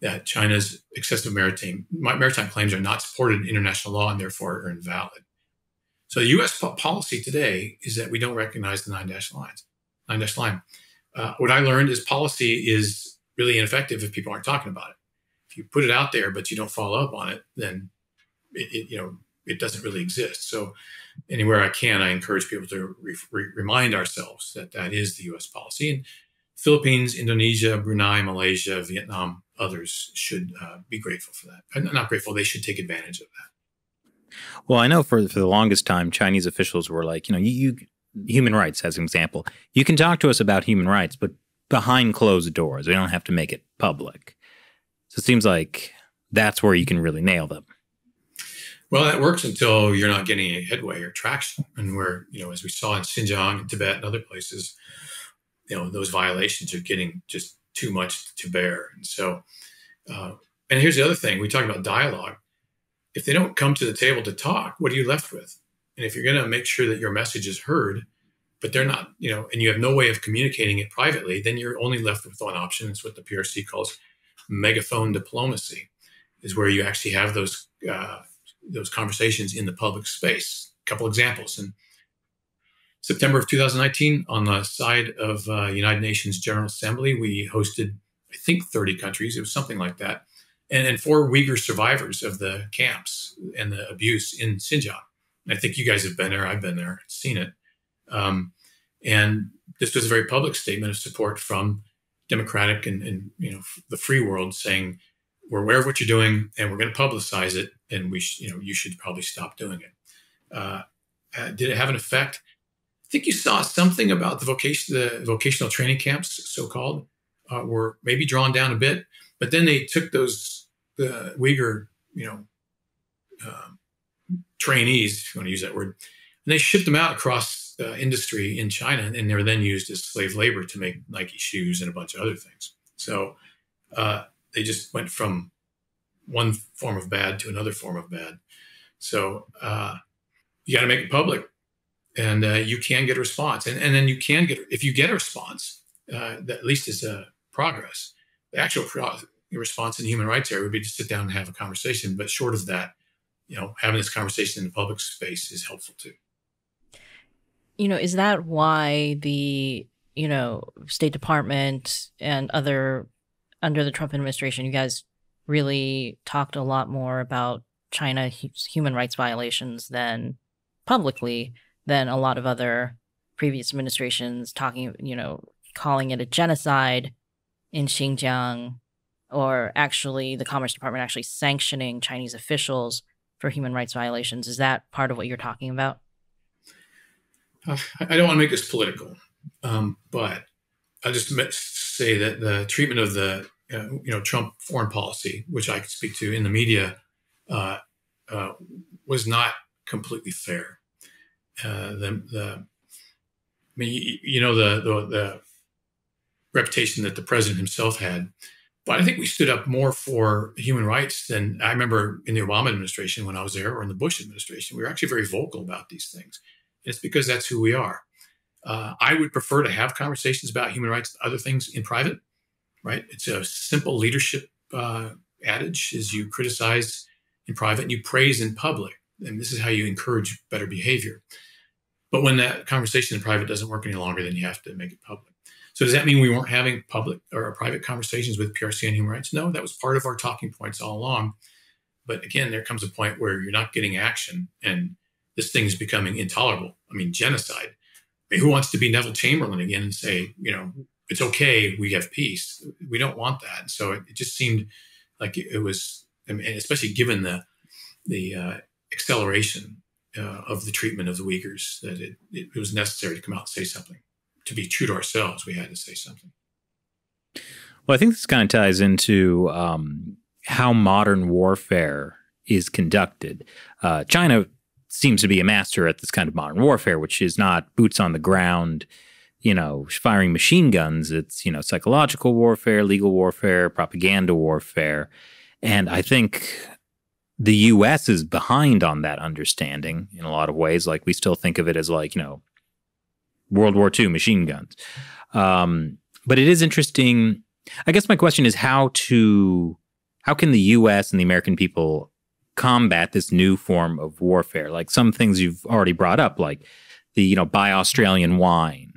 S4: that China's excessive maritime maritime claims are not supported in international law and therefore are invalid. So the U.S. policy today is that we don't recognize the nine dash lines, nine dash line. Uh, what I learned is policy is really ineffective if people aren't talking about it. If you put it out there but you don't follow up on it, then it, it you know it doesn't really exist. So anywhere I can, I encourage people to re- re- remind ourselves that that is the U.S. policy. And Philippines, Indonesia, Brunei, Malaysia, Vietnam, others should uh, be grateful for that. Not grateful, they should take advantage of that.
S1: Well, I know for, for the longest time, Chinese officials were like, you know, you, you human rights as an example. You can talk to us about human rights, but behind closed doors. We don't have to make it public. So it seems like that's where you can really nail them.
S4: Well, that works until you're not getting any headway or traction. And where, you know, as we saw in Xinjiang and Tibet and other places, you know, those violations are getting just too much to bear. And so, uh, and here's the other thing we talk about dialogue. If they don't come to the table to talk, what are you left with? And if you're going to make sure that your message is heard, but they're not, you know, and you have no way of communicating it privately, then you're only left with one option. It's what the PRC calls megaphone diplomacy, is where you actually have those uh, those conversations in the public space. A couple examples. In September of 2019, on the side of uh, United Nations General Assembly, we hosted, I think, 30 countries. It was something like that. And, and four Uyghur survivors of the camps and the abuse in Xinjiang. I think you guys have been there. I've been there, seen it. Um, and this was a very public statement of support from democratic and, and you know the free world saying we're aware of what you're doing and we're going to publicize it and we sh- you know you should probably stop doing it uh, uh, did it have an effect i think you saw something about the vocation the vocational training camps so-called uh, were maybe drawn down a bit but then they took those the uyghur you know um, trainees if you want to use that word and they shipped them out across industry in China, and they were then used as slave labor to make Nike shoes and a bunch of other things. So uh, they just went from one form of bad to another form of bad. So uh, you got to make it public, and uh, you can get a response, and and then you can get if you get a response, uh, that at least is a progress. The actual pro- response in the human rights area would be to sit down and have a conversation, but short of that, you know, having this conversation in the public space is helpful too
S2: you know, is that why the, you know, State Department and other under the Trump administration, you guys really talked a lot more about China human rights violations than publicly than a lot of other previous administrations talking, you know, calling it a genocide in Xinjiang or actually the Commerce Department actually sanctioning Chinese officials for human rights violations. Is that part of what you're talking about?
S4: I don't want to make this political, um, but I'll just say that the treatment of the uh, you know Trump foreign policy, which I could speak to in the media, uh, uh, was not completely fair. Uh, the, the, I mean, you, you know the, the, the reputation that the president himself had, but I think we stood up more for human rights than I remember in the Obama administration when I was there, or in the Bush administration. We were actually very vocal about these things. It's because that's who we are. Uh, I would prefer to have conversations about human rights and other things in private, right? It's a simple leadership uh, adage is you criticize in private and you praise in public. And this is how you encourage better behavior. But when that conversation in private doesn't work any longer, then you have to make it public. So does that mean we weren't having public or private conversations with PRC on human rights? No, that was part of our talking points all along. But again, there comes a point where you're not getting action and this thing is becoming intolerable. I mean, genocide. Who wants to be Neville Chamberlain again and say, you know, it's okay, we have peace? We don't want that. So it, it just seemed like it, was, I mean, especially given the the uh, acceleration uh, of the treatment of the Uyghurs, that it, it, it was necessary to come out and say something. To be true to ourselves, we had to say something.
S1: Well, I think this kind of ties into um, how modern warfare is conducted. Uh, China seems to be a master at this kind of modern warfare, which is not boots on the ground, you know, firing machine guns. It's, you know, psychological warfare, legal warfare, propaganda warfare. And I think the US is behind on that understanding in a lot of ways. Like we still think of it as like, you know, World War II machine guns. Um, but it is interesting. I guess my question is how to how can the US and the American people combat this new form of warfare. Like some things you've already brought up, like the you know buy Australian wine,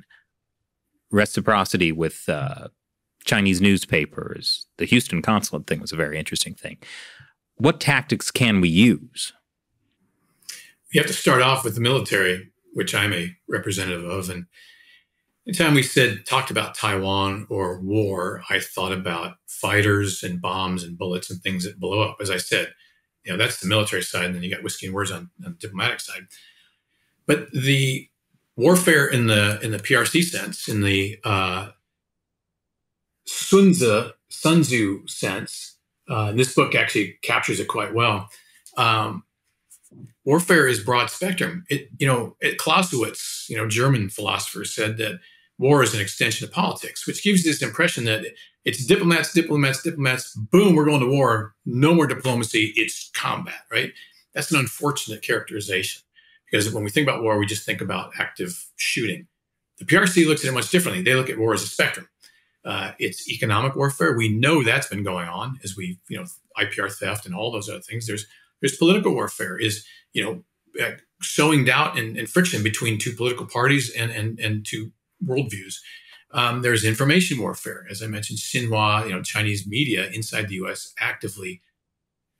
S1: reciprocity with uh, Chinese newspapers. The Houston consulate thing was a very interesting thing. What tactics can we use?
S4: You have to start off with the military, which I'm a representative of, and anytime we said talked about Taiwan or war, I thought about fighters and bombs and bullets and things that blow up. As I said, you know that's the military side, and then you got whiskey and words on, on the diplomatic side. But the warfare in the in the PRC sense, in the uh, Sun Tzu, Sun Tzu sense, uh, this book actually captures it quite well. Um, warfare is broad spectrum. It, you know, it, Clausewitz, you know, German philosopher, said that war is an extension of politics, which gives this impression that it's diplomats, diplomats, diplomats. Boom, we're going to war. No more diplomacy. It's combat, right? That's an unfortunate characterization because when we think about war, we just think about active shooting. The PRC looks at it much differently. They look at war as a spectrum. Uh, it's economic warfare. We know that's been going on as we, you know, IPR theft and all those other things. There's There's political warfare. Is you know uh, sowing doubt and, and, friction between two political parties and and and two worldviews. Um, there's information warfare, as I mentioned, Xinhua, you know, Chinese media inside the U.S. actively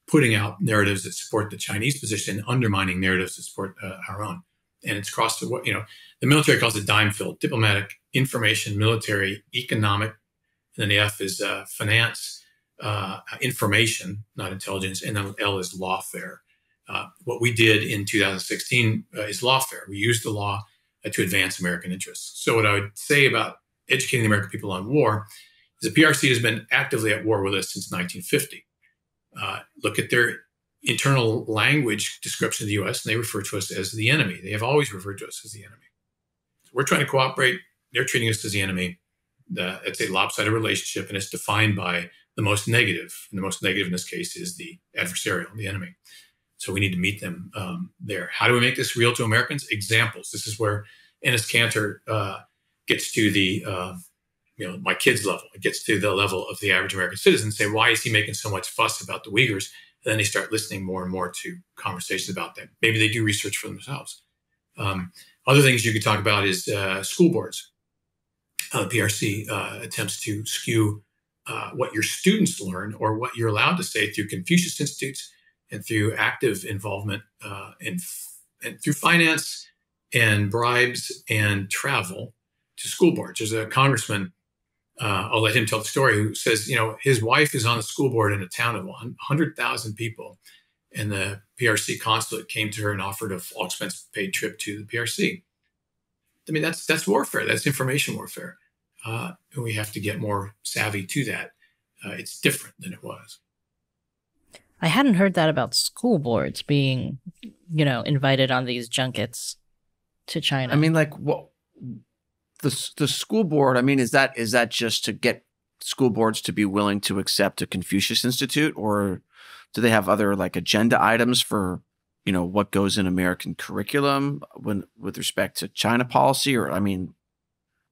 S4: putting out narratives that support the Chinese position, undermining narratives that support uh, our own. And it's crossed the what you know the military calls it dime field: diplomatic, information, military, economic, and then the F is uh, finance, uh, information, not intelligence, and then L is lawfare. Uh, what we did in 2016 uh, is lawfare. We used the law to advance American interests. So, what I would say about educating the American people on war is the PRC has been actively at war with us since 1950. Uh, look at their internal language description of the U.S., and they refer to us as the enemy. They have always referred to us as the enemy. So we're trying to cooperate. They're treating us as the enemy. It's a lopsided relationship, and it's defined by the most negative. And the most negative in this case is the adversarial, the enemy. So we need to meet them um, there. How do we make this real to Americans? Examples. This is where Enes Kanter uh, gets to the, uh, you know, my kids level. It gets to the level of the average American citizen. Say, why is he making so much fuss about the Uyghurs? And then they start listening more and more to conversations about them. Maybe they do research for themselves. Um, other things you could talk about is uh, school boards. Uh, the PRC uh, attempts to skew uh, what your students learn or what you're allowed to say through Confucius Institutes and through active involvement uh, in, and through finance and bribes and travel to school boards. There's a congressman, uh, I'll let him tell the story, who says, you know, his wife is on the school board in a town of 100,000 people. And the PRC consulate came to her and offered a all expense paid trip to the PRC. I mean, that's that's warfare. That's information warfare. Uh, and we have to get more savvy to that. Uh, it's different than it was.
S2: I hadn't heard that about school boards being, you know, invited on these junkets to China.
S3: I mean, like what the the school board. I mean, is that is that just to get school boards to be willing to accept a Confucius Institute, or do they have other like agenda items for you know what goes in American curriculum when with respect to China policy? Or I mean,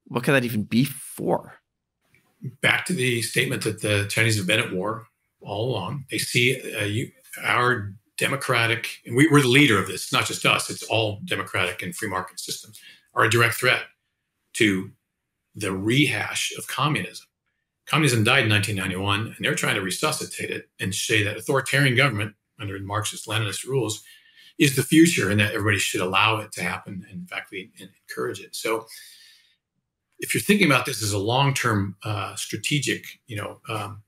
S3: what could that even be for?
S4: Back to the statement that the Chinese have been at war all along. They see uh, you, our democratic, and we, are the leader of this, not just us, it's all democratic and free market systems, are a direct threat to the rehash of communism. Communism died in 1991, and they're trying to resuscitate it and say that authoritarian government under Marxist Leninist rules is the future and that everybody should allow it to happen. And in fact, we encourage it. So, if you're thinking about this as a long-term uh, strategic, you know, um,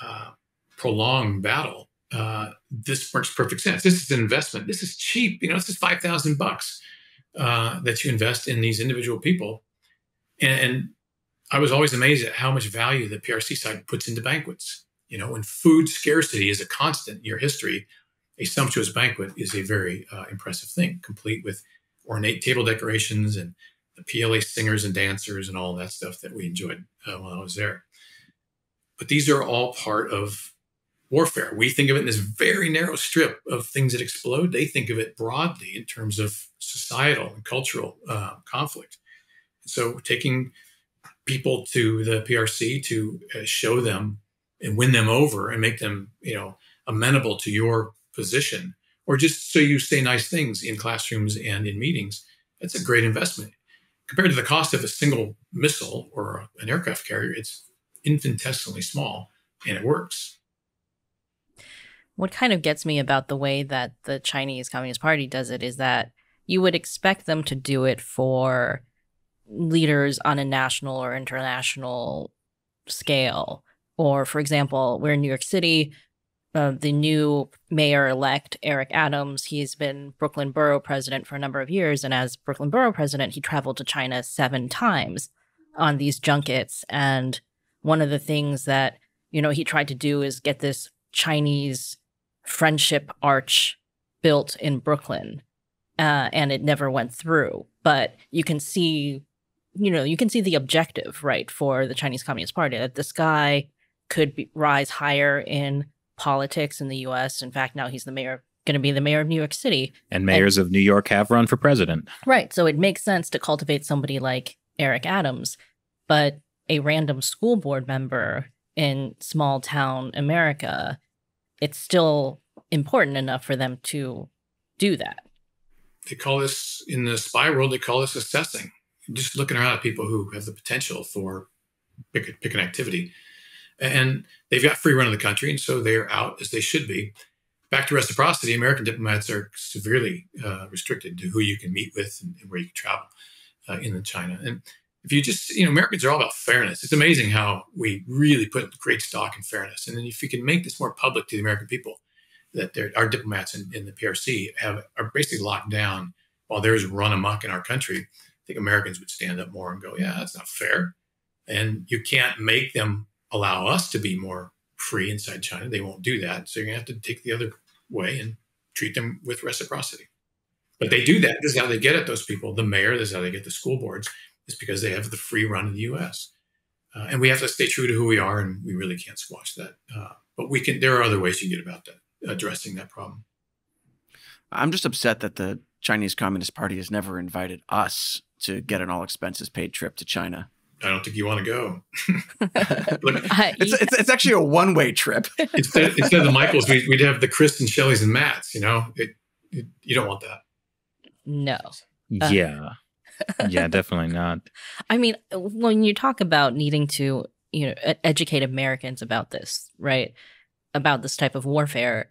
S4: uh, prolonged battle, uh, this makes perfect sense. This is an investment. This is cheap. You know, this is five thousand bucks uh, that you invest in these individual people, and, and, I was always amazed at how much value the PRC side puts into banquets. You know, when food scarcity is a constant in your history, a sumptuous banquet is a very uh, impressive thing, complete with ornate table decorations and the PLA singers and dancers and all that stuff that we enjoyed uh, while I was there. But these are all part of warfare. We think of it in this very narrow strip of things that explode. They think of it broadly in terms of societal and cultural uh, conflict. So taking people to the PRC to uh, show them and win them over and make them, you know, amenable to your position, or just so you say nice things in classrooms and in meetings, that's a great investment. Compared to the cost of a single missile or an aircraft carrier, it's infinitesimally small and it works.
S2: What kind of gets me about the way that the Chinese Communist Party does it is that you would expect them to do it for leaders on a national or international scale. Or, for example, we're in New York City. Uh, the new mayor elect, Eric Adams, he's been Brooklyn Borough president for a number of years. And as Brooklyn Borough president, he traveled to China seven times on these junkets. And one of the things that, you know, he tried to do is get this Chinese friendship arch built in Brooklyn, uh, and it never went through. But you can see, you know, you can see the objective, right, for the Chinese Communist Party that this guy could be, rise higher in politics in the U.S. In fact, now he's the mayor, going to be the mayor of New York City,
S1: and mayors and, of New York have run for president.
S2: Right. So it makes sense to cultivate somebody like Eric Adams, but a random school board member in small town America it's still important enough for them to do that.
S4: They call this in the spy world. They call this assessing. Just looking around at people who have the potential for pick, pick an activity, and they've got free run of the country, and so they're out as they should be. Back to reciprocity, American diplomats are severely uh, restricted to who you can meet with and, and where you can travel uh, in China. And if you just, you know, Americans are all about fairness. It's amazing how we really put great stock in fairness. And then if you can make this more public to the American people, that our diplomats in, in, the PRC have are basically locked down while there's run amok in our country, think Americans would stand up more and go, yeah, that's not fair. And you can't make them allow us to be more free inside China. They won't do that. So you're going to have to take the other way and treat them with reciprocity. But they do that. This is how they get at those people. The mayor, this is how they get the school boards, is because they have the free run of the U.S. Uh, and we have to stay true to who we are, and we really can't squash that. Uh, but we can. There are other ways you can get about that, addressing that problem.
S3: I'm just upset that the Chinese Communist Party has never invited us to get an all expenses paid trip to China.
S4: I don't think you want to go.
S3: Look, it's, it's, it's, actually a one way trip.
S4: instead, instead of the Michaels, we, would have the Chris and Shelley's and Matts. You know, it, it, you don't want that.
S2: No.
S1: Uh, yeah. yeah, definitely not.
S2: I mean, when you talk about needing to, you know, educate Americans about this, right? About this type of warfare,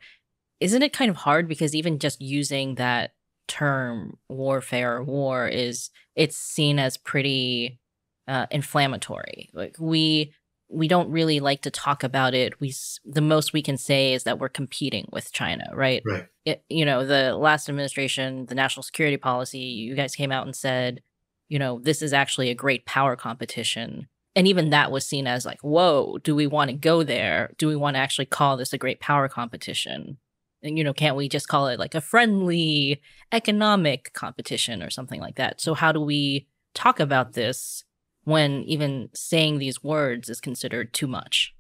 S2: isn't it kind of hard because even just using that term warfare or war is it's seen as pretty uh, inflammatory. Like we we don't really like to talk about it. We the most we can say is that we're competing with China, right?
S4: Right.
S2: It, you know, the last administration, the national security policy, you guys came out and said, you know, this is actually a great power competition. And even that was seen as like, whoa, do we want to go there? Do we want to actually call this a great power competition? And, you know, can't we just call it like a friendly economic competition or something like that? So, how do we talk about this when even saying these words is considered too much.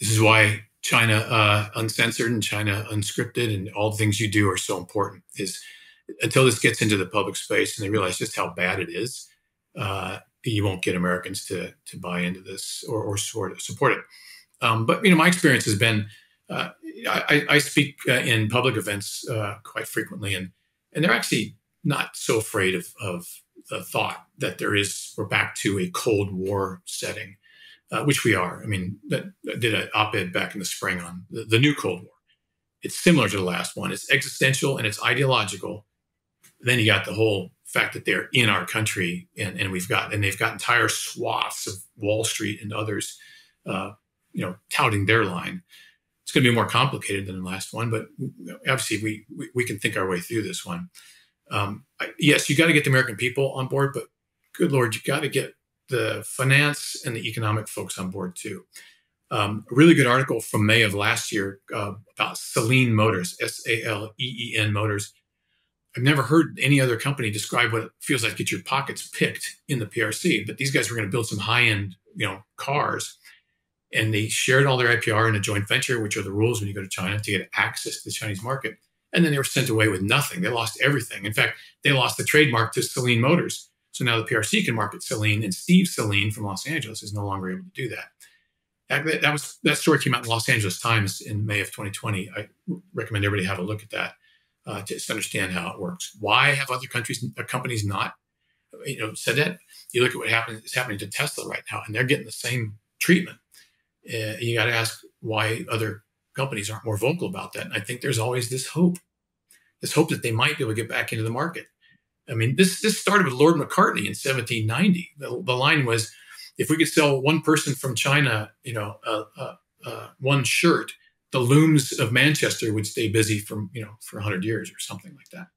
S4: This is why China uh, uncensored and China unscripted and all the things you do are so important. Is until this gets into the public space and they realize just how bad it is, uh, you won't get Americans to to buy into this or, or sort of support it. Um, but you know, my experience has been uh, I, I, speak uh, in public events uh, quite frequently, and and they're actually not so afraid of, of the thought that there is we're back to a Cold War setting, uh, which we are. I mean, that, I did an op-ed back in the spring on the, the new Cold War. It's similar to the last one. It's existential and it's ideological. Then you got the whole fact that they're in our country and, and we've got and they've got entire swaths of Wall Street and others, uh, you know, touting their line. It's going to be more complicated than the last one, but obviously we, we, we can think our way through this one um, yes, you got to get the American people on board, but good Lord, you got to get the finance and the economic folks on board too. Um, a really good article from May of last year uh, about Saleen Motors, S A L E E N Motors. I've never heard any other company describe what it feels like to get your pockets picked in the PRC, but these guys were going to build some high end, you know, cars. And they shared all their IPR in a joint venture, which are the rules when you go to China to get access to the Chinese market. And then they were sent away with nothing. They lost everything. In fact, they lost the trademark to Saleen Motors. So now the PRC can market Saleen, and Steve Saleen from Los Angeles is no longer able to do that. That, that was that story came out in Los Angeles Times in May of 2020. I recommend everybody have a look at that uh, to understand how it works. Why have other countries, uh, companies not, you know, said that? You look at what happened is happening to Tesla right now, and they're getting the same treatment. Uh, you got to ask why other companies aren't more vocal about that. And I think there's always this hope, this hope that they might be able to get back into the market. I mean, this this started with Lord Macartney in 1790. The, the line was, if we could sell one person from China, you know, uh, uh, uh, one shirt, the looms of Manchester would stay busy for you know for 100 years or something like that.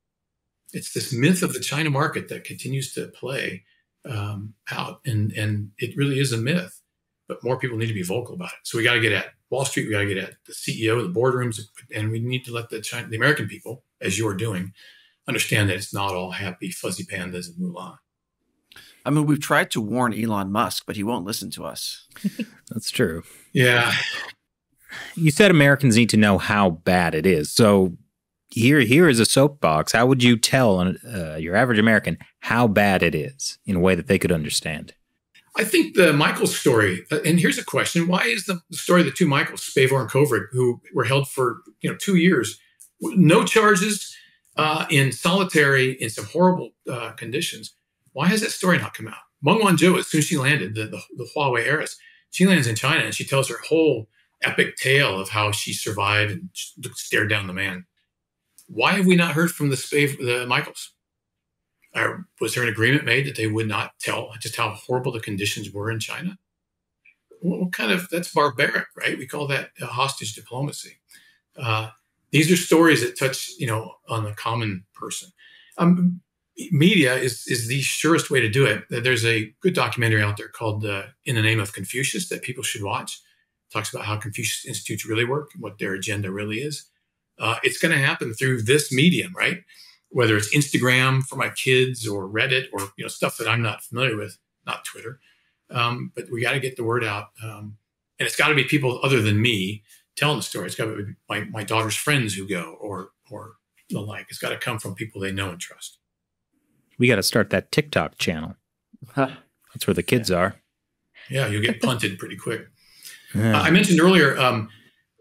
S4: It's this myth of the China market that continues to play um, out, and and it really is a myth. But more people need to be vocal about it. So we got to get at Wall Street, we got to get at the CEO, the boardrooms, and we need to let the China, the American people, as you're doing, understand that it's not all happy fuzzy pandas and Mulan.
S3: I mean, we've tried to warn Elon Musk, but he won't listen to us.
S1: That's true.
S4: Yeah.
S1: You said Americans need to know how bad it is. So here, here is a soapbox. How would you tell uh, your average American how bad it is in a way that they could understand?
S4: I think the Michael story, uh, and here's a question: Why is the story of the two Michaels, Spavor and Kovrig, who were held for you know two years, no charges uh, in solitary in some horrible uh, conditions. Why has that story not come out? Meng Wanzhou, as soon as she landed, the, the, the Huawei heiress, she lands in China and she tells her whole epic tale of how she survived and stared down the man. Why have we not heard from the, the Michaels? Or was there an agreement made that they would not tell just how horrible the conditions were in China? What kind of that's barbaric, right? We call that hostage diplomacy. Uh, these are stories that touch, you know, on the common person. Um, media is is the surest way to do it. There's a good documentary out there called uh, "In the Name of Confucius" that people should watch. It talks about how Confucius Institutes really work, and what their agenda really is. Uh, it's going to happen through this medium, right? Whether it's Instagram for my kids or Reddit or you know stuff that I'm not familiar with, not Twitter. Um, but we got to get the word out, um, and it's got to be people other than me telling the story. It's got to be my, my daughter's friends who go or or the like. It's got to come from people they know and trust.
S1: We got to start that TikTok channel. That's where the kids
S4: yeah.
S1: are.
S4: Yeah, you'll get punted pretty quick. Yeah. Uh, I mentioned earlier um,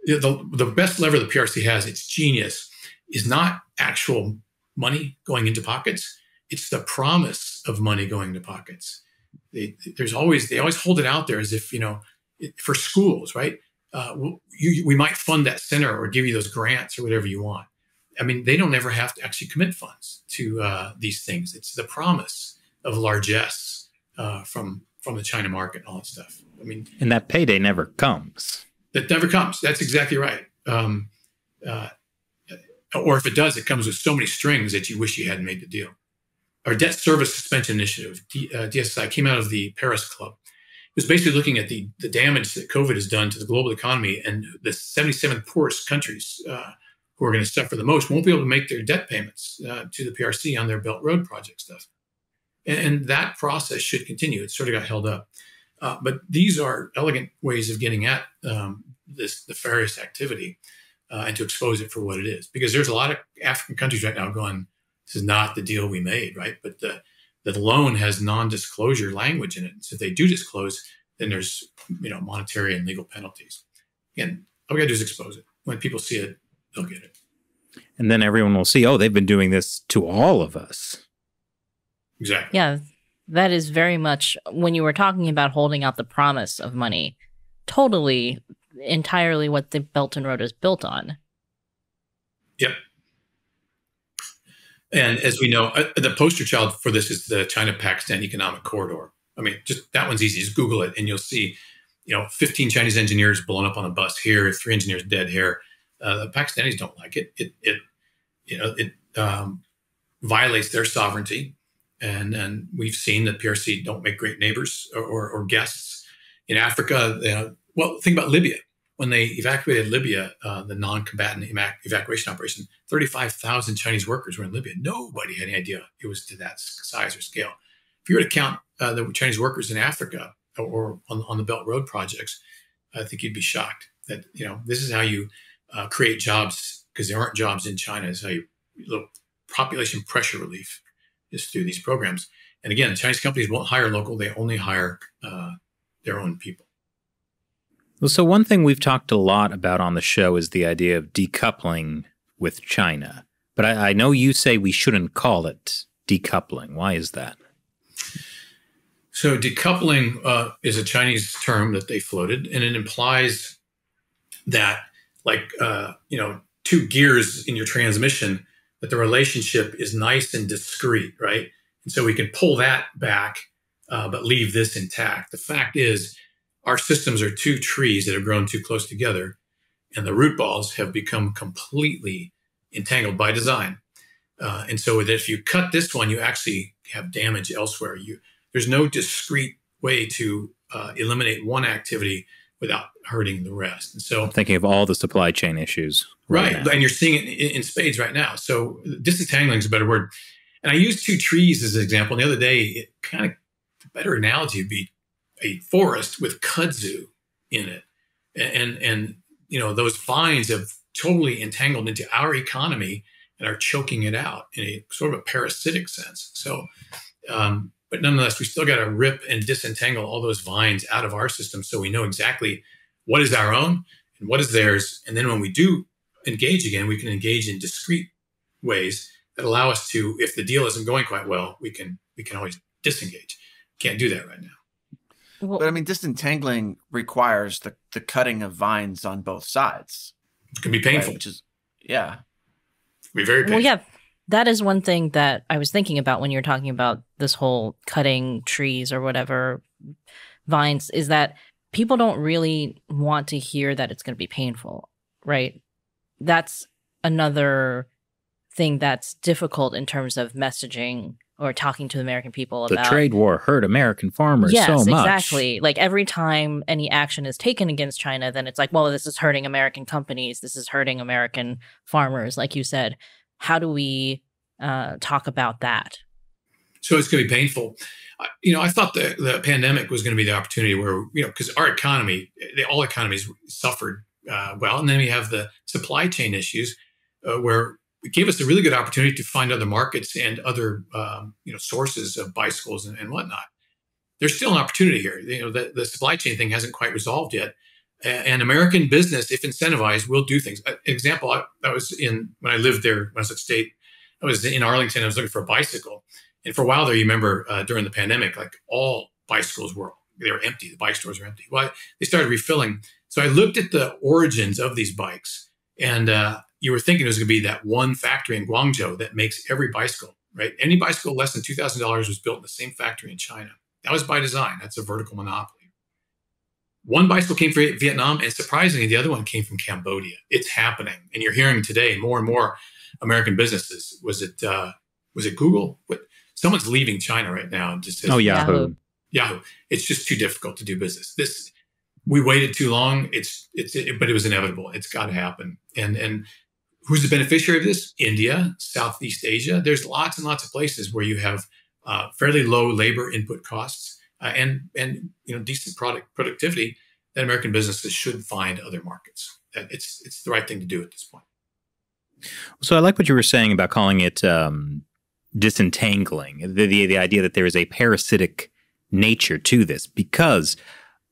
S4: the the best lever the PRC has, its genius, is not actual money going into pockets. It's the promise of money going to pockets. They, there's always they always hold it out there as if you know for schools, right? uh, you, we might fund that center or give you those grants or whatever you want. I mean, they don't ever have to actually commit funds to uh, these things. It's the promise of largesse uh, from from the China market and all that stuff. I mean,
S1: and that payday never comes.
S4: That never comes. That's exactly right. Um, uh, or if it does, it comes with so many strings that you wish you hadn't made the deal. Our debt service suspension initiative, D, uh, DSSI, came out of the Paris Club It was basically looking at the, the damage that COVID has done to the global economy and the 77 poorest countries uh, who are going to suffer the most won't be able to make their debt payments uh, to the PRC on their Belt Road project stuff. And, and, that process should continue. It sort of got held up. Uh, but these are elegant ways of getting at um, this nefarious activity uh, and to expose it for what it is. Because there's a lot of African countries right now going, this is not the deal we made, right? But the the loan has non-disclosure language in it. So if they do disclose, then there's you know monetary and legal penalties. Again, all we gotta do is expose it. When people see it, they'll get it.
S1: And then everyone will see, oh, they've been doing this to all of us.
S4: Exactly.
S2: Yeah. That is very much when you were talking about holding out the promise of money, totally entirely what the Belt and Road is built on.
S4: Yep. And as we know, uh, the poster child for this is the China Pakistan Economic Corridor. I mean, just that one's easy. Just Google it and you'll see, you know, 15 Chinese engineers blown up on a bus here, three engineers dead here. Uh, the Pakistanis don't like it. It, it you know, it um, violates their sovereignty. And, and we've seen that PRC don't make great neighbors or, or, or guests. In Africa, you know, well, think about Libya when they evacuated Libya, uh, the non-combatant evacuation operation, 35,000 Chinese workers were in Libya. Nobody had any idea it was to that size or scale. If you were to count uh, the Chinese workers in Africa or, on, on, the Belt Road projects, I think you'd be shocked that you know this is how you uh, create jobs because there aren't jobs in China. Is how you look population pressure relief is through these programs. And again, Chinese companies won't hire local; they only hire uh, their own people.
S1: Well, so one thing we've talked a lot about on the show is the idea of decoupling with China. But I, I know you say we shouldn't call it decoupling. Why is that?
S4: So decoupling uh, is a Chinese term that they floated, and it implies that, like uh, you know, two gears in your transmission, that the relationship is nice and discreet, right? And so we can pull that back, uh, but leave this intact. The fact is, our systems are two trees that have grown too close together, and the root balls have become completely entangled by design. Uh, and so if you cut this one, you actually have damage elsewhere. You there's no discrete way to uh, eliminate one activity without hurting the rest. And so
S1: I'm thinking of all the supply chain issues.
S4: Right. right and you're seeing it in, in, spades right now. So disentangling is a better word. And I use two trees as an example. And the other day, it kind of, a better analogy would be a forest with kudzu in it, and and you know those vines have totally entangled into our economy and are choking it out in a sort of a parasitic sense. So, um, but nonetheless, we still got to rip and disentangle all those vines out of our system so we know exactly what is our own and what is theirs. And then when we do engage again, we can engage in discrete ways that allow us to, if the deal isn't going quite well, we can we can always disengage. Can't do that right now.
S3: Well, but I mean, disentangling requires the the cutting of vines on both sides.
S4: It can be painful.
S3: Right? Which is, yeah,
S4: be very painful.
S2: Well, yeah, that is one thing that I was thinking about when you were talking about this whole cutting trees or whatever vines. Is that people don't really want to hear that it's going to be painful, right? That's another thing that's difficult in terms of messaging or talking to the American people
S1: about
S2: the
S1: trade war hurt American farmers
S2: yes,
S1: so much.
S2: exactly. Like every time any action is taken against China, then it's like, well, this is hurting American companies. This is hurting American farmers, like you said. How do we uh, talk about that?
S4: So it's going to be painful. You know, I thought the, the pandemic was going to be the opportunity where, you know, because our economy, all economies suffered uh, well. And then we have the supply chain issues uh, where it gave us a really good opportunity to find other markets and other um, you know sources of bicycles and, and, whatnot. There's still an opportunity here. You know, the, the supply chain thing hasn't quite resolved yet. And American business, if incentivized, will do things. An example, I, I was in when I lived there when I was at State. I was in Arlington. I was looking for a bicycle, and for a while there, you remember uh, during the pandemic, like all bicycles were they were empty. The bike stores were empty. Well, they started refilling. So I looked at the origins of these bikes, and uh, you were thinking it was going to be that one factory in Guangzhou that makes every bicycle, right? Any bicycle less than $2,000 was built in the same factory in China. That was by design. That's a vertical monopoly. One bicycle came from Vietnam, and surprisingly, the other one came from Cambodia. It's happening, and you're hearing today more and more American businesses. Was it uh, was it Google? What someone's leaving China right now and just says,
S1: "Oh Yahoo."
S4: Yahoo. It's just too difficult to do business. This we waited too long. It's it's it, but it was inevitable. It's got to happen. And and Who's the beneficiary of this? India, Southeast Asia. There's lots and lots of places where you have uh, fairly low labor input costs uh, and and you know decent product productivity that American businesses should find other markets. It's it's the right thing to do at this point.
S1: So I like what you were saying about calling it um, disentangling the, the the idea that there is a parasitic nature to this because,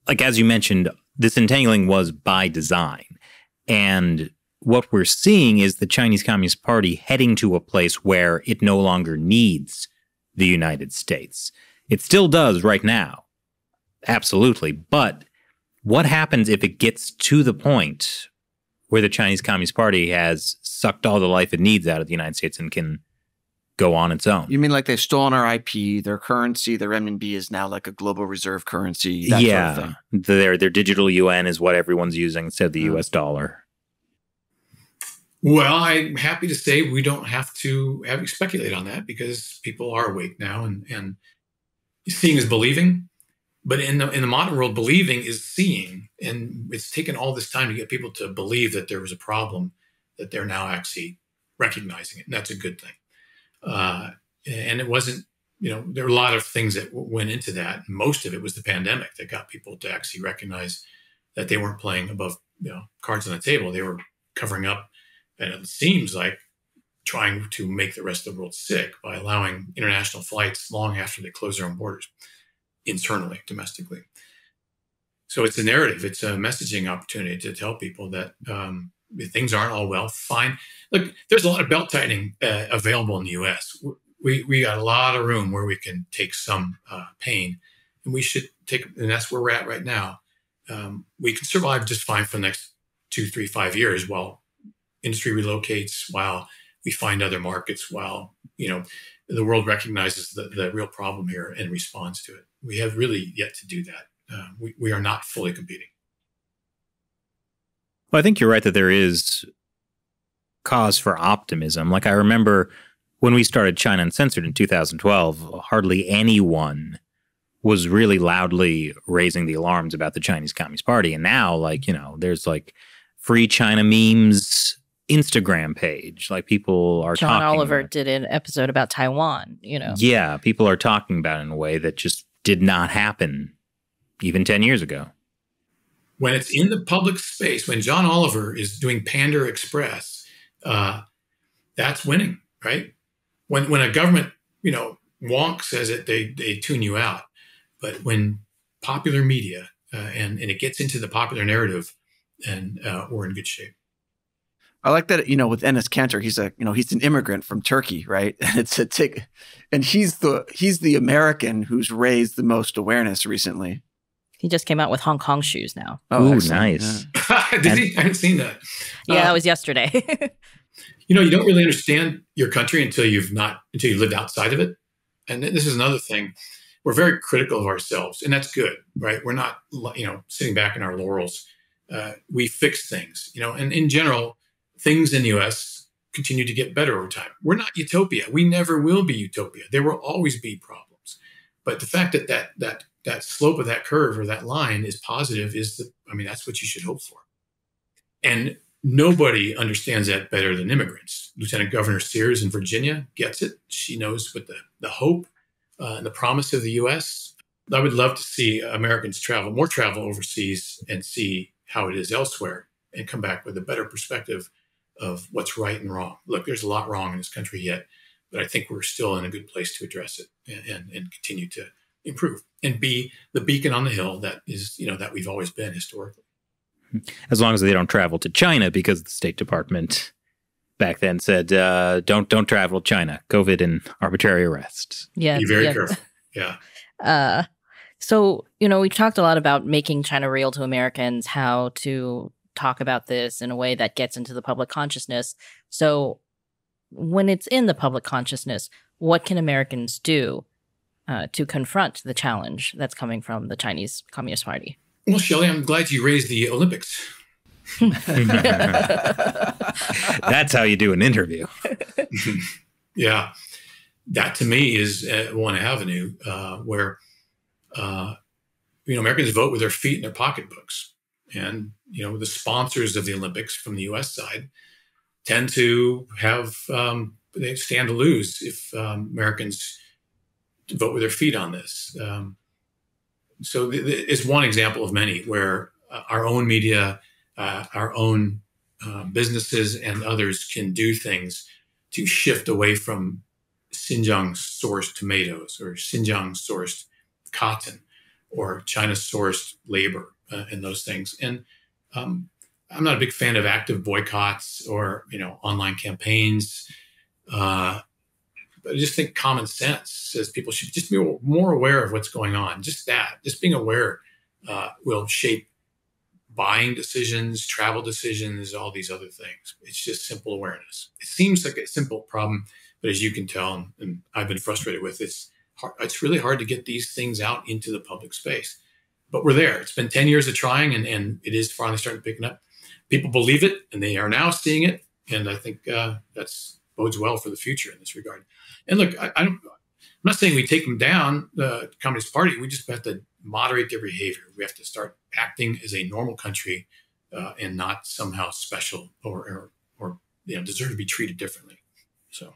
S1: like as you mentioned, disentangling was by design, and what we're seeing is the Chinese Communist Party heading to a place where it no longer needs the United States. It still does right now. Absolutely. But what happens if it gets to the point where the Chinese Communist Party has sucked all the life it needs out of the United States and can go on its own?
S3: You mean like they've stolen our IP, their currency, their renminbi is now like a global reserve currency?
S1: yeah.
S3: Sort of
S1: their, their digital yuan is what everyone's using instead of the. Uh-huh. US dollar.
S4: Well, I'm happy to say we don't have to have you speculate on that because people are awake now and, and seeing is believing. But in the in the modern world, believing is seeing. And it's taken all this time to get people to believe that there was a problem, that they're now actually recognizing it. And that's a good thing. Uh, and it wasn't, you know, there are a lot of things that went into that. Most of it was the pandemic that got people to actually recognize that they weren't playing above, you know, cards on the table. They were covering up and it seems like trying to make the rest of the world sick by allowing international flights long after they close their own borders internally, domestically. So it's a narrative, it's a messaging opportunity to tell people that um, things aren't all well. Fine. Look, there's a lot of belt tightening uh, available in the US. We, we got a lot of room where we can take some uh, pain, and we should take, and that's where we're at right now. Um, we can survive just fine for the next two, three, five years while industry relocates, while we find other markets, while you know the world recognizes the, the real problem here and responds to it. We have really yet to do that. Uh, we, we are not fully competing.
S1: Well, I think you're right that there is cause for optimism. Like I remember when we started China Uncensored in 2012, hardly anyone was really loudly raising the alarms about the Chinese Communist Party. And now, like, you know, there's like free China memes Instagram page. Like people are
S2: John
S1: talking.
S2: Oliver did an episode about Taiwan, you know.
S1: Yeah, people are talking about it in a way that just did not happen even 10 years ago.
S4: When it's in the public space, when John Oliver is doing Panda Express, uh, that's winning, right? When when a government, you know, wonk says it, they they tune you out. But when popular media uh, and and it gets into the popular narrative, and uh, we're in good shape.
S3: I like that, you know, with Enes Kanter, he's a, you know, he's an immigrant from Turkey, right? And it's a tick, and he's the he's the American who's raised the most awareness recently.
S2: He just came out with Hong Kong shoes now.
S1: Ooh,
S3: excellent.
S1: nice.
S4: Did
S1: And-
S4: he? I haven't seen that.
S2: Yeah,
S4: Uh,
S2: that was yesterday.
S4: you know, you don't really understand your country until you've not until you lived outside of it. And this is another thing. We're very critical of ourselves, and that's good, right? We're not, you know, sitting back in our laurels. Uh, we fix things, you know, and in general, things in the U.S. continue to get better over time. We're not utopia. We never will be utopia. There will always be problems, but the fact that that that that slope of that curve or that line is positive is the, I mean, that's what you should hope for. And nobody understands that better than immigrants. Lieutenant Governor Sears in Virginia gets it. She knows what the, the hope uh, and the promise of the U.S. I would love to see Americans travel, more travel overseas and see how it is elsewhere and come back with a better perspective of what's right and wrong. Look, there's a lot wrong in this country yet, but I think we're still in a good place to address it and, and, and continue to improve and be the beacon on the hill that is, you know, that we've always been historically.
S1: As long as they don't travel to China, because the State Department back then said, uh, "Don't don't travel to China. COVID and arbitrary arrests."
S2: yeah.
S4: Be very
S2: yeah.
S4: careful. Yeah.
S2: Uh, so, you know, we talked a lot about making China real to Americans, how to talk about this in a way that gets into the public consciousness. So, when it's in the public consciousness, what can Americans do uh, to confront the challenge that's coming from the Chinese Communist Party?
S4: Well, Shelley, I'm glad you raised the Olympics.
S1: That's how you do an interview.
S4: yeah, that to me is uh, one avenue uh, where uh, you know Americans vote with their feet in their pocketbooks, and you know the sponsors of the Olympics from the U.S. side tend to have um, they stand to lose if um, Americans vote with their feet on this. Um, so th- th- it's one example of many where uh, our own media, uh, our own uh, businesses, and others can do things to shift away from Xinjiang sourced tomatoes or Xinjiang sourced cotton or China sourced labor uh, and those things. And um, I'm not a big fan of active boycotts or you know online campaigns. Uh, but I just think common sense says people should just be more aware of what's going on. Just that, just being aware uh, will shape buying decisions, travel decisions, all these other things. It's just simple awareness. It seems like a simple problem, but as you can tell, and, and I've been frustrated with, it's hard, it's really hard to get these things out into the public space. But we're there. It's been 10 years of trying, and, and it is finally starting to picking up. People believe it, and they are now seeing it. And I think uh, that's bodes well for the future in this regard. And look, I, I don't, I'm not saying we take them down, the Communist Party. We just have to moderate their behavior. We have to start acting as a normal country uh, and not somehow special or, or, or you know deserve to be treated differently. So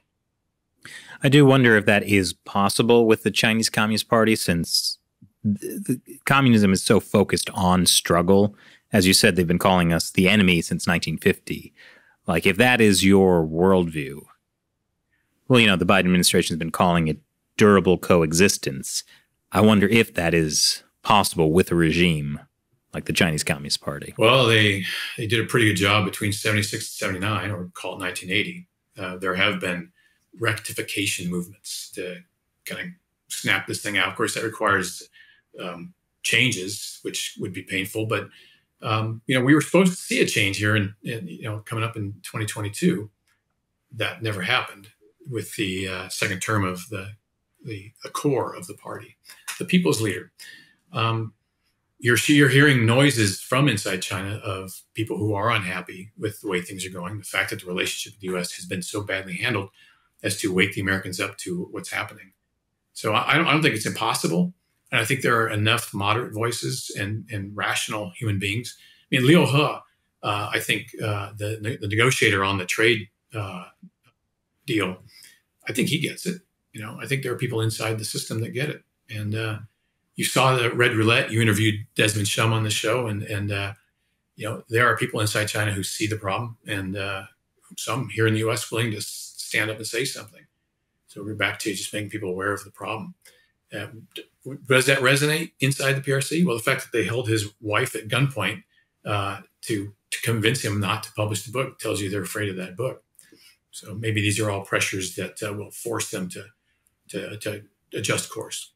S1: I do wonder if that is possible with the Chinese Communist Party, since th- the communism is so focused on struggle. As you said, they've been calling us the enemy since 1950. Like, if that is your worldview, well, you know, the Biden administration has been calling it durable coexistence. I wonder if that is possible with a regime like the Chinese Communist Party.
S4: Well, they they did a pretty good job between 76 and 79, or call it 1980. Uh, there have been rectification movements to kind of snap this thing out. Of course, that requires um, changes, which would be painful. But um, you know, we were supposed to see a change here, in you know, coming up in 2022. That never happened with the uh, second term of the, the the core of the party, the people's leader. Um, you're you're hearing noises from inside China of people who are unhappy with the way things are going. The fact that the relationship with the U.S. has been so badly handled as to wake the Americans up to what's happening. So I don't, I don't think it's impossible, and I think there are enough moderate voices and and rational human beings. I mean, Liu He, uh, I think uh, the the negotiator on the trade uh, deal, I think he gets it. You know, I think there are people inside the system that get it, and uh, you saw the red roulette. You interviewed Desmond Shum on the show, and and uh, you know there are people inside China who see the problem, and uh, some here in the U.S. willing to stand up and say something. So we're back to just making people aware of the problem. Uh, does that resonate inside the PRC? Well, the fact that they held his wife at gunpoint uh, to to convince him not to publish the book tells you they're afraid of that book. So maybe these are all pressures that uh, will force them to, to, to adjust course.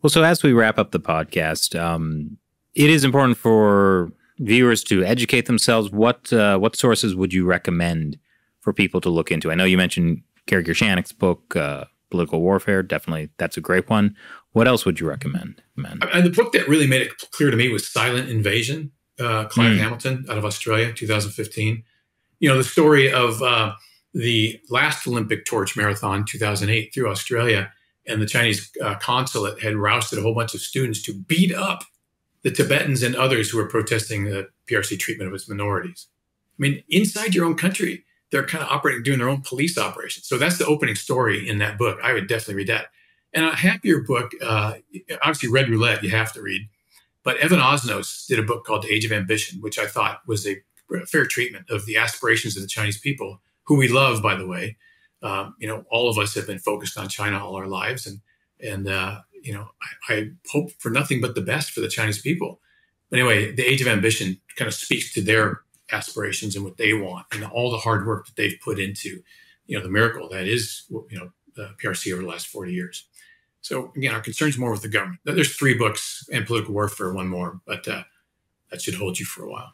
S1: Well, so as we wrap up the podcast, um, it is important for viewers to educate themselves. What uh, what sources would you recommend for people to look into? I know you mentioned Kerry Gershaneck's book, uh, Political Warfare. Definitely, that's a great one. What else would you recommend, man?
S4: And the book that really made it clear to me was Silent Invasion, uh, Clive mm. Hamilton out of Australia, 2015. You know, the story of uh, the last Olympic torch marathon, 2008, through Australia, and the Chinese uh, consulate had rousted a whole bunch of students to beat up the Tibetans and others who were protesting the PRC treatment of its minorities. I mean, inside your own country, they're kind of operating, doing their own police operations. So that's the opening story in that book. I would definitely read that. And a happier book, uh, obviously, Red Roulette, you have to read. But Evan Osnos did a book called The Age of Ambition, which I thought was a fair treatment of the aspirations of the Chinese people, who we love, by the way. Um, you know, all of us have been focused on China all our lives, and and uh, you know, I, I, hope for nothing but the best for the Chinese people. But anyway, the Age of Ambition kind of speaks to their aspirations and what they want, and all the hard work that they've put into, you know, the miracle that is, you know, PRC over the last forty years. So again, our concerns more with the government. There's three books and political warfare, one more, but uh, that should hold you for a while.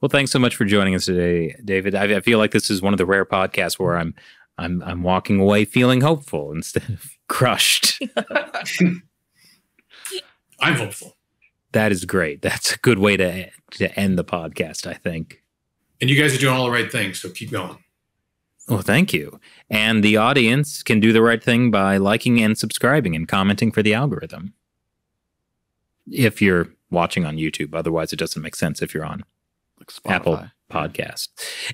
S1: Well, thanks so much for joining us today, David. I, I, feel like this is one of the rare podcasts where I'm I'm I'm walking away feeling hopeful instead of crushed.
S4: I'm hopeful.
S1: That is great. That's a good way to to end the podcast, I think.
S4: And you guys are doing all the right things, so keep going.
S1: Well, thank you. And the audience can do the right thing by liking and subscribing and commenting for the algorithm. If you're watching on YouTube, otherwise, it doesn't make sense if you're on like Apple Podcast.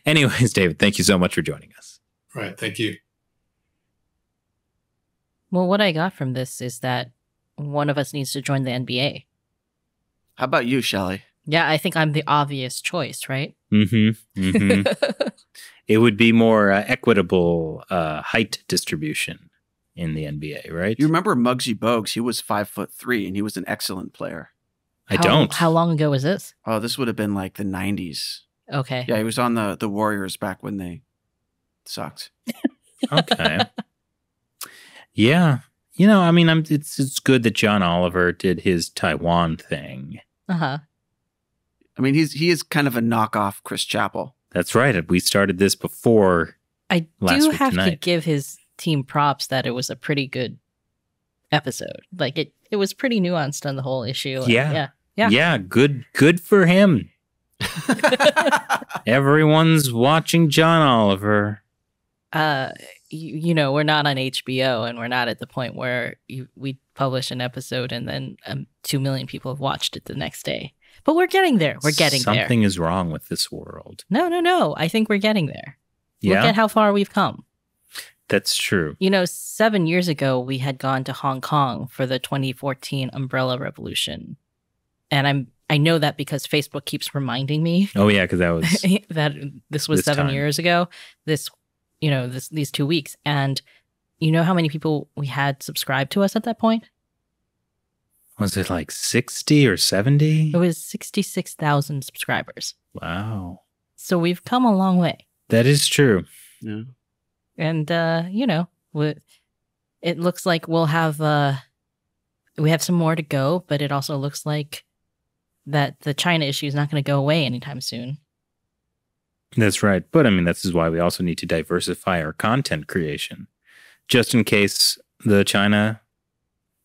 S1: Anyways, David, thank you so much for joining us.
S4: All right. Thank you.
S2: Well, what I got from this is that one of us needs to join the NBA.
S3: How about you, Shelley?
S2: Yeah, I think I'm the obvious choice, right?
S1: Mm-hmm. mm-hmm. it would be more uh, equitable uh, height distribution in the NBA, right?
S3: You remember Muggsy Bogues? He was five foot three, and he was an excellent player.
S1: I
S2: how,
S1: don't.
S2: How long ago was this?
S3: Oh, this would have been like the '90s.
S2: Okay.
S3: Yeah, he was on the the Warriors back when they sucked.
S1: okay. yeah, you know, I mean, I'm, it's it's good that John Oliver did his Taiwan thing.
S2: Uh huh.
S3: I mean, he's he is kind of a knockoff Chris Chappell.
S1: That's right. We started this before.
S2: I do have tonight. to give his team props that it was a pretty good episode. Like it, it was pretty nuanced on the whole issue.
S1: Yeah, yeah, yeah. Yeah, good, good for him. Everyone's watching John Oliver.
S2: Uh, you, you, know, we're not on HBO, and we're not at the point where you, we publish an episode and then um, two million people have watched it the next day. But we're getting there. We're getting
S1: Something
S2: there.
S1: Something is wrong with this world.
S2: No, no, no. I think we're getting there. Yeah? Look at how far we've come.
S1: That's true.
S2: You know, seven years ago, we had gone to Hong Kong for the 2014 Umbrella Revolution. And I'm I know that because Facebook keeps reminding me.
S1: Oh yeah, because that was
S2: that this was this seven time. years ago. This, you know, this these two weeks, and you know how many people we had subscribed to us at that point?
S1: was it like 60 or 70?
S2: It was 66,000 subscribers.
S1: Wow.
S2: So we've come a long way.
S1: That is true.
S3: Yeah.
S2: And, uh, you know, it looks like we'll have, uh, we have some more to go, but it also looks like that the China issue is not going to go away anytime soon.
S1: That's right. But I mean, this is why we also need to diversify our content creation just in case the China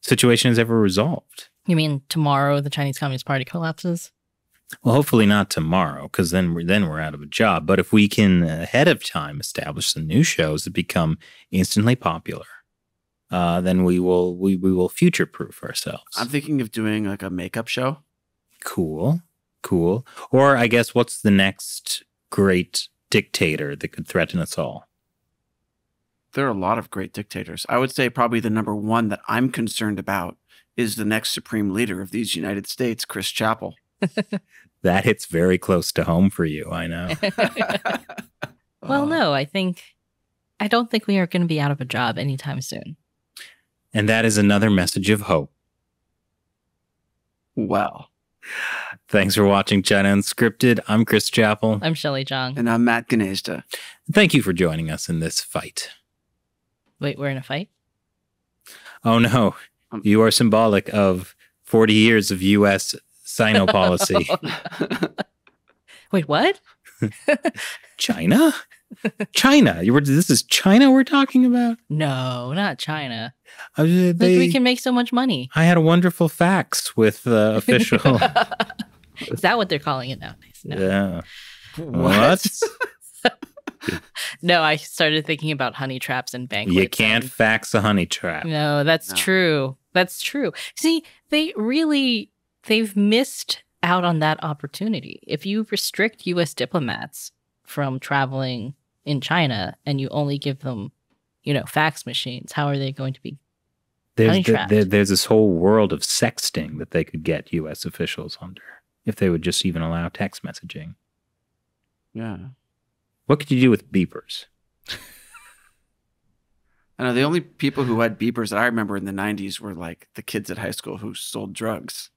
S1: situation is ever resolved.
S2: You mean tomorrow the Chinese Communist Party collapses?
S1: Well, hopefully not tomorrow, because then we're then we're out of a job. But if we can ahead of time establish some new shows that become instantly popular, uh, then we will we we will future proof ourselves.
S3: I'm thinking of doing like a makeup show.
S1: Cool, cool. Or I guess what's the next great dictator that could threaten us all?
S3: there are a lot of great dictators. I would say probably the number one that I'm concerned about is the next supreme leader of these United States, Chris Chappell.
S1: that hits very close to home for you, I know.
S2: well, uh. no, I think I don't think we are going to be out of a job anytime soon.
S1: And that is another message of hope.
S3: Well,
S1: Thanks for watching China Unscripted. I'm Chris Chappell.
S2: I'm Shelley Zhang.
S3: And I'm Matt Gnaizda.
S1: Thank you for joining us in this fight.
S2: Wait, we're in a fight?
S1: Oh no,
S3: Um,
S1: you are symbolic of 40 years of U.S. Sino policy.
S2: Wait, what?
S1: China? China? You were, this is China we're talking about?
S2: No, not China.
S1: Uh,
S2: Look,
S1: they-
S2: we can make so much money.
S1: I had a wonderful fax with the official.
S2: Is that what they're calling it nowadays? No.
S1: yeah. What?
S2: No, I started thinking about honey traps and banquets.
S1: You can't
S2: and-
S1: fax a honey trap.
S2: No, that's
S3: No.
S2: true. That's true. See, they really they've missed out on that opportunity. If you restrict US diplomats from traveling in China and you only give them, you know, fax machines, how are they going to be
S1: There's, the- there- there's this whole world of sexting that they could get U.S. officials under if they would just even allow text messaging.
S3: Yeah.
S1: What could you do with beepers?
S3: I know the only people who had beepers that I remember in the 90s were like the kids at high school who sold drugs.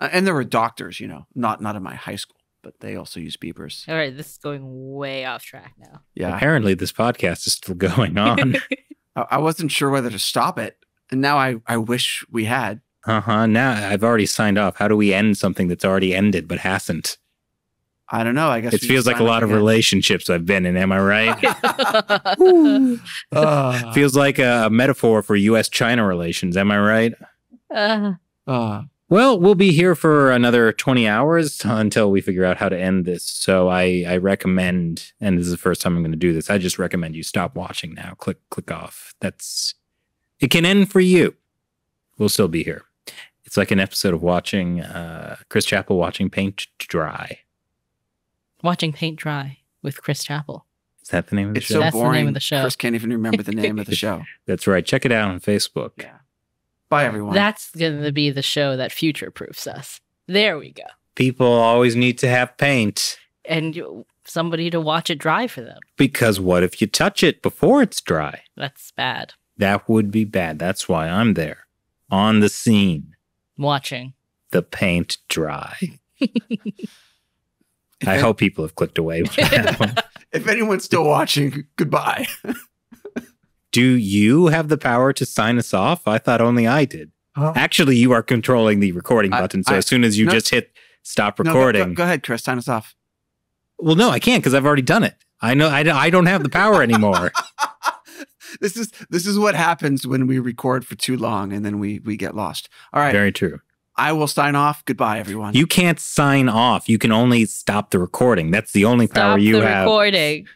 S3: Uh, And there were doctors, you know, not not in my high school, but they also use beepers.
S2: All right, this is going way off track now.
S3: Yeah.
S1: Apparently, this podcast is still going on.
S3: I, I wasn't sure whether to stop it. And now I, I wish we had.
S1: uh huh. Now I've already signed off. How do we end something that's already ended but hasn't?
S3: I don't know. I guess
S1: It feels like a lot of
S3: again.
S1: relationships I've been in. Am I right?
S3: Uh,
S1: feels like a metaphor for U.S. China relations. Am I right?
S2: Uh,
S3: uh,
S1: Well, we'll be here for another 20 hours until we figure out how to end this. So I, I recommend, and this is the first time I'm going to do this, I just recommend you stop watching now. Click, click off. That's, it can end for you. We'll still be here. It's like an episode of watching uh, Chris Chappell watching paint dry.
S2: watching paint dry with Chris Chappell.
S1: Is that the name of the
S3: it's
S1: show?
S3: so
S2: That's the name
S3: boring.
S2: of the show.
S3: Chris can't even remember the name of the show.
S1: That's right. Check it out on Facebook.
S3: Yeah. Bye, everyone.
S2: That's going to be the show that future proofs us. There we go.
S1: People always need to have paint
S2: And somebody to watch it dry for them.
S1: because what if you touch it before it's dry?
S2: That's bad.
S1: That would be bad. That's why I'm there on the scene.
S2: Watching.
S1: the paint dry. I hope people have clicked away.
S3: If anyone's still watching, goodbye.
S1: Do you have the power to sign us off? I thought only I did. Actually, you are controlling the recording
S3: I-
S1: button. So
S3: I-
S1: as soon as you
S3: no.
S1: just hit stop
S3: No, go-
S1: recording,
S3: go, go ahead, Chris. Sign us off.
S1: well, no, I can't because I've already done it. I know I, I don't have the power anymore.
S3: this is this is what happens when we record for too long and then we we get lost. All right.
S1: Very true.
S3: I will sign off. Goodbye, everyone.
S1: You can't sign off. You can only stop the recording. That's the only power
S2: Stop
S1: you
S2: the
S1: have.
S2: recording.